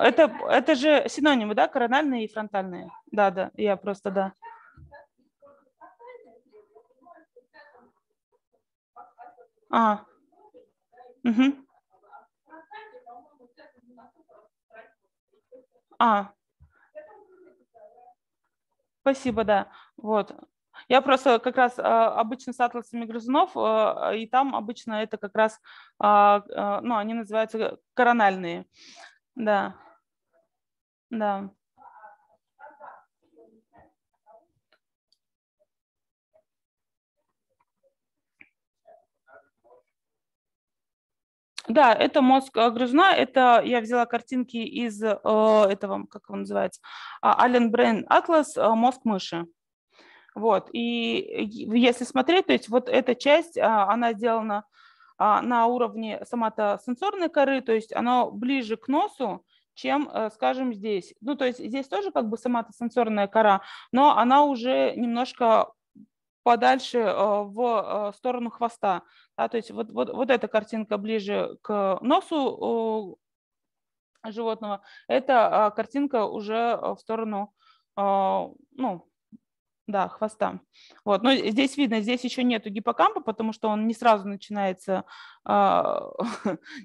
Speaker 2: это, это же синонимы, да, корональные и фронтальные. Да, да, я просто, да. А. Угу. А. Спасибо, да. Вот. Я просто как раз а, обычно с атласами грызунов, а, и там обычно это как раз, а, ну, они называются корональные. Да. Да. Да, это мозг грызуна. Это я взяла картинки из э, этого, как он называется, Allen Brain Atlas, мозг мыши. Вот, и если смотреть, то есть вот эта часть, а, она сделана а, на уровне соматосенсорной коры, то есть она ближе к носу, чем, э, скажем, здесь. Ну, то есть здесь тоже как бы соматосенсорная кора, но она уже немножко подальше в сторону хвоста. Да, то есть вот, вот, вот эта картинка ближе к носу животного, это картинка уже в сторону ну, да, хвоста. Вот. Но здесь видно, здесь еще нету гиппокампа, потому что он не сразу начинается, <laughs> э,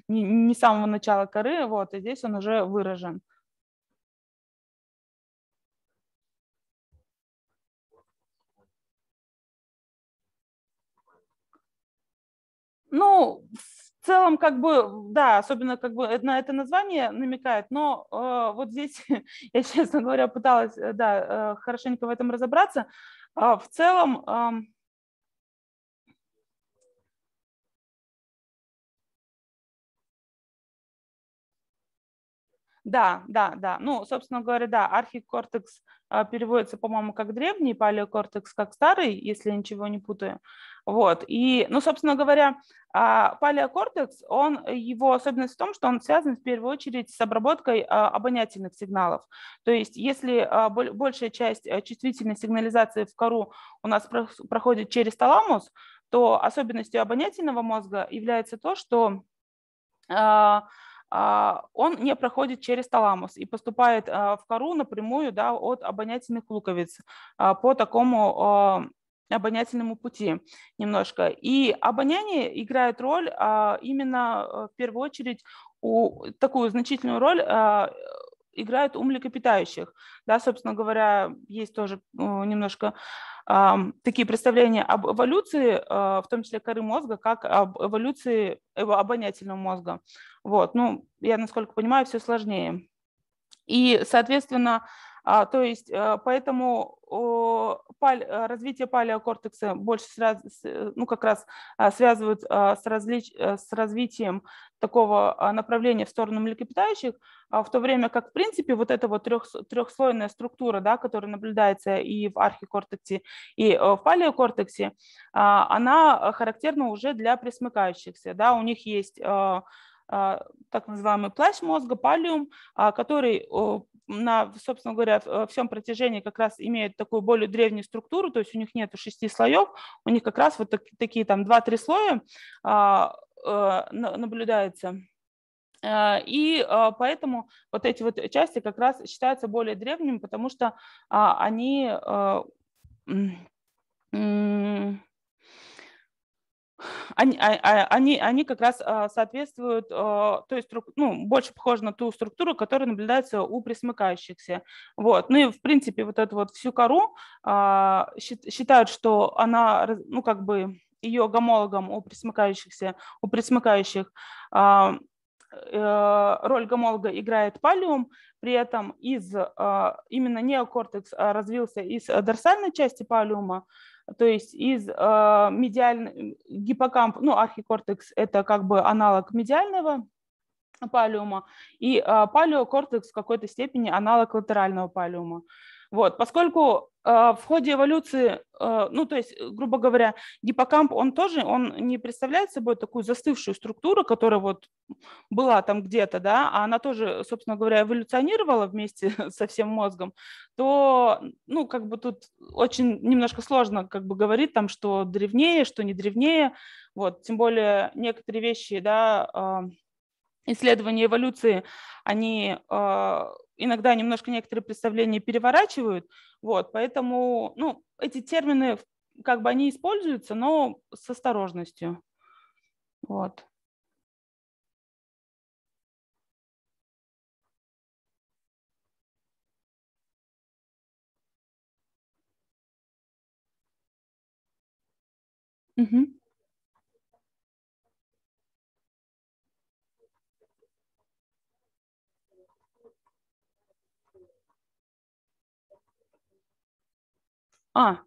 Speaker 2: не, с самого начала коры, вот, и здесь он уже выражен. Ну, в целом, как бы, да, особенно как бы на это название намекает, но э, вот здесь <laughs> я, честно говоря, пыталась, э, да, э, хорошенько в этом разобраться. Э, в целом, э, Да, да, да. Ну, собственно говоря, да, архикортекс а, переводится, по-моему, как древний, палеокортекс как старый, если я ничего не путаю. Вот. И, ну, собственно говоря, а, палеокортекс, он, его особенность в том, что он связан в первую очередь с обработкой а, обонятельных сигналов. То есть если а, большая часть э, чувствительной сигнализации в кору у нас проходит через таламус, то особенностью обонятельного мозга является то, что он не проходит через таламус и поступает в кору напрямую да, от обонятельных луковиц по такому обонятельному пути немножко. И обоняние играет роль именно в первую очередь, у, такую значительную роль играют у млекопитающих. Да, собственно говоря, есть тоже немножко такие представления об эволюции, в том числе коры мозга, как об эволюции обонятельного мозга. Вот, ну, я, насколько понимаю, все сложнее. И, соответственно, а, то есть э, поэтому э, развитие палеокортекса больше ну, как раз а, связывают а, с, различ... Э, с развитием такого направления в сторону млекопитающих, в то время как, в принципе, вот эта вот трех... трехслойная структура, да, которая наблюдается и в архикортексе, и в палеокортексе, она характерна уже для пресмыкающихся. Да, у них есть так называемый плащ мозга, палиум, который на, собственно говоря, э, всем протяжении как раз имеют такую более древнюю структуру, то есть у них нет шести слоев, у них как раз вот так, такие там два-три слоя а, а, наблюдаются. А, и а, поэтому вот эти вот части как раз считаются более древними, потому что а, они они, а, а, они, они как раз а, соответствуют, то есть ну, больше похожи на ту структуру, которая наблюдается у присмыкающихся. Вот. Ну и в принципе вот эту вот всю кору считают, что она, ну как бы ее гомологом у присмыкающихся, у присмыкающих э, роль гомолога играет палиум, при этом из именно неокортекс развился из дорсальной части палиума, то есть из э, медиального гиппокамп, ну, архикортекс – это как бы аналог медиального палиума, и э, палеокортекс в какой-то степени аналог латерального палиума. Вот, поскольку э, в ходе эволюции, э, ну, то есть, грубо говоря, гиппокамп, он тоже, он не представляет собой такую застывшую структуру, которая вот была там где-то, да, а она тоже, собственно говоря, эволюционировала вместе <laughs> со всем мозгом, то, ну, как бы тут очень немножко сложно как бы говорить там, что древнее, что не древнее, вот, тем более некоторые вещи, да, э, исследования эволюции, они иногда немножко некоторые представления переворачивают, вот, поэтому, ну, эти термины, как бы они используются, но с осторожностью, вот. Угу. А,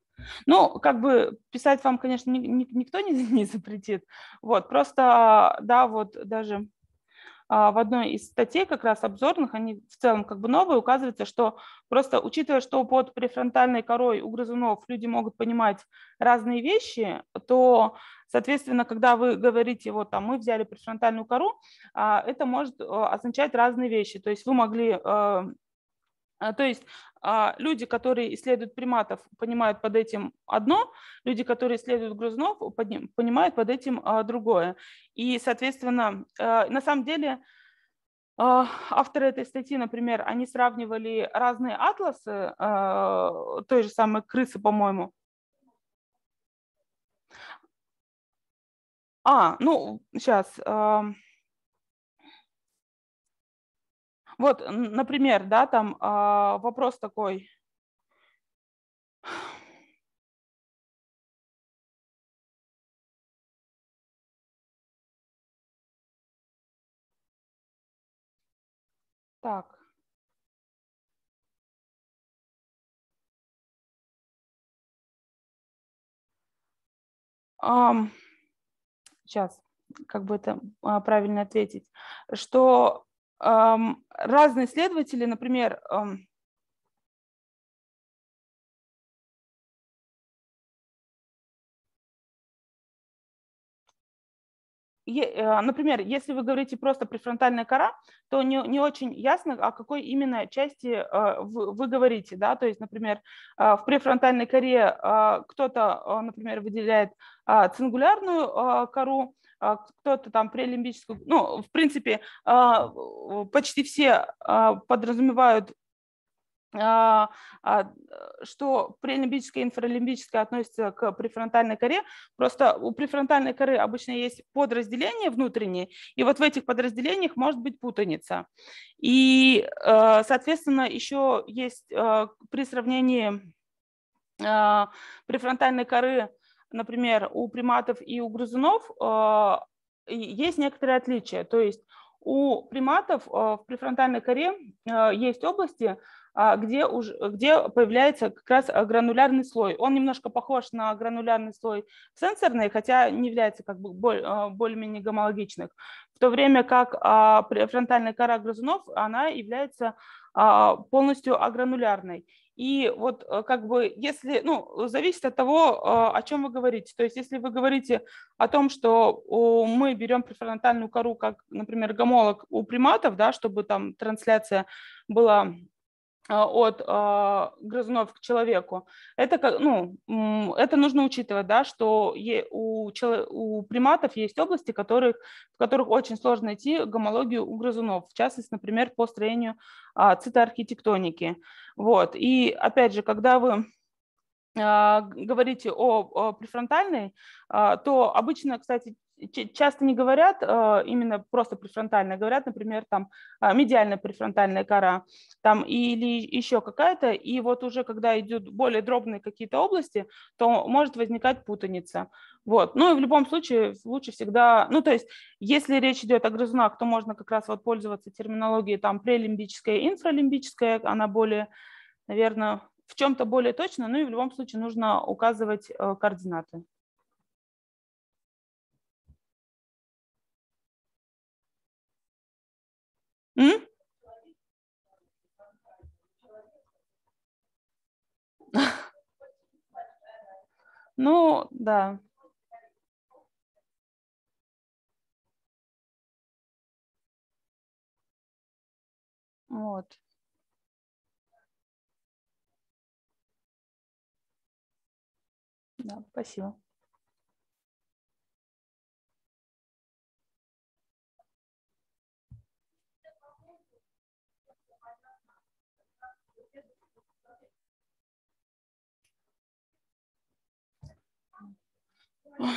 Speaker 2: ну, как бы писать вам, конечно, ни, ни, никто не, <laughs> не запретит. Вот, просто, да, вот даже а, в одной из статей как раз обзорных, они в целом как бы новые, указывается, что просто учитывая, что под префронтальной корой у грызунов люди могут понимать разные вещи, то, соответственно, когда вы говорите, вот там мы взяли префронтальную кору, а, это может а, означать разные вещи. То есть вы могли А, то есть а, люди, которые исследуют приматов, понимают под этим одно, люди, которые исследуют грызунов, понимают под этим а, другое. И, соответственно, на самом деле авторы этой статьи, например, они сравнивали разные атласы той же самой крысы, по-моему. А, ну, сейчас. Вот, например, да, там а, вопрос такой. Так. Um, сейчас, как бы это а, правильно ответить, что разные исследователи, например, э, например, если вы говорите просто префронтальная кора, то не, не очень ясно, о какой именно части э, вы, вы говорите. Да? То есть, например, э, в префронтальной коре кто-то, например, выделяет цингулярную кору, кто-то там преолимбическую, ну, в принципе, а, почти все а, подразумевают что преолимбическое и инфралимбическое относится к префронтальной коре. Просто у префронтальной коры обычно есть подразделения внутренние, и вот в этих подразделениях может быть путаница. И, соответственно, еще есть при сравнении префронтальной коры например, у приматов и у грызунов э, есть некоторые отличия. То есть у приматов э, в префронтальной коре э, есть области, где, уж, где появляется как раз гранулярный слой. Он немножко похож на гранулярный слой сенсорный, хотя не является как бы более-менее гомологичным. В то время как префронтальная кора грызунов, она является полностью агранулярной. И вот э, как бы если, ну, зависит от того, э, о чем вы говорите. То есть если вы говорите о том, что мы берем префронтальную кору, как, например, гомолог у приматов, да, чтобы там трансляция была а, от э, грызунов к человеку, это, ну, это нужно учитывать, да, что у, у приматов есть области, которых, в которых очень сложно найти гомологию у грызунов, в частности, например, по строению э, цитоархитектоники. Вот. И опять же, когда вы а, говорите о, о префронтальной, то обычно, кстати, часто не говорят э, именно просто префронтальная, говорят, например, там э, медиальная префронтальная кора там, или еще какая-то, и вот уже когда идут более дробные какие-то области, то может возникать путаница. Вот. Ну и в любом случае лучше всегда, ну то есть если речь идет о грызунах, то можно как раз вот пользоваться терминологией там прелимбическая инфралимбическая, она более, наверное, в чем-то более точно, ну и в любом случае нужно указывать э, координаты. М? <laughs> Ну, да. Вот. Да, спасибо. 啊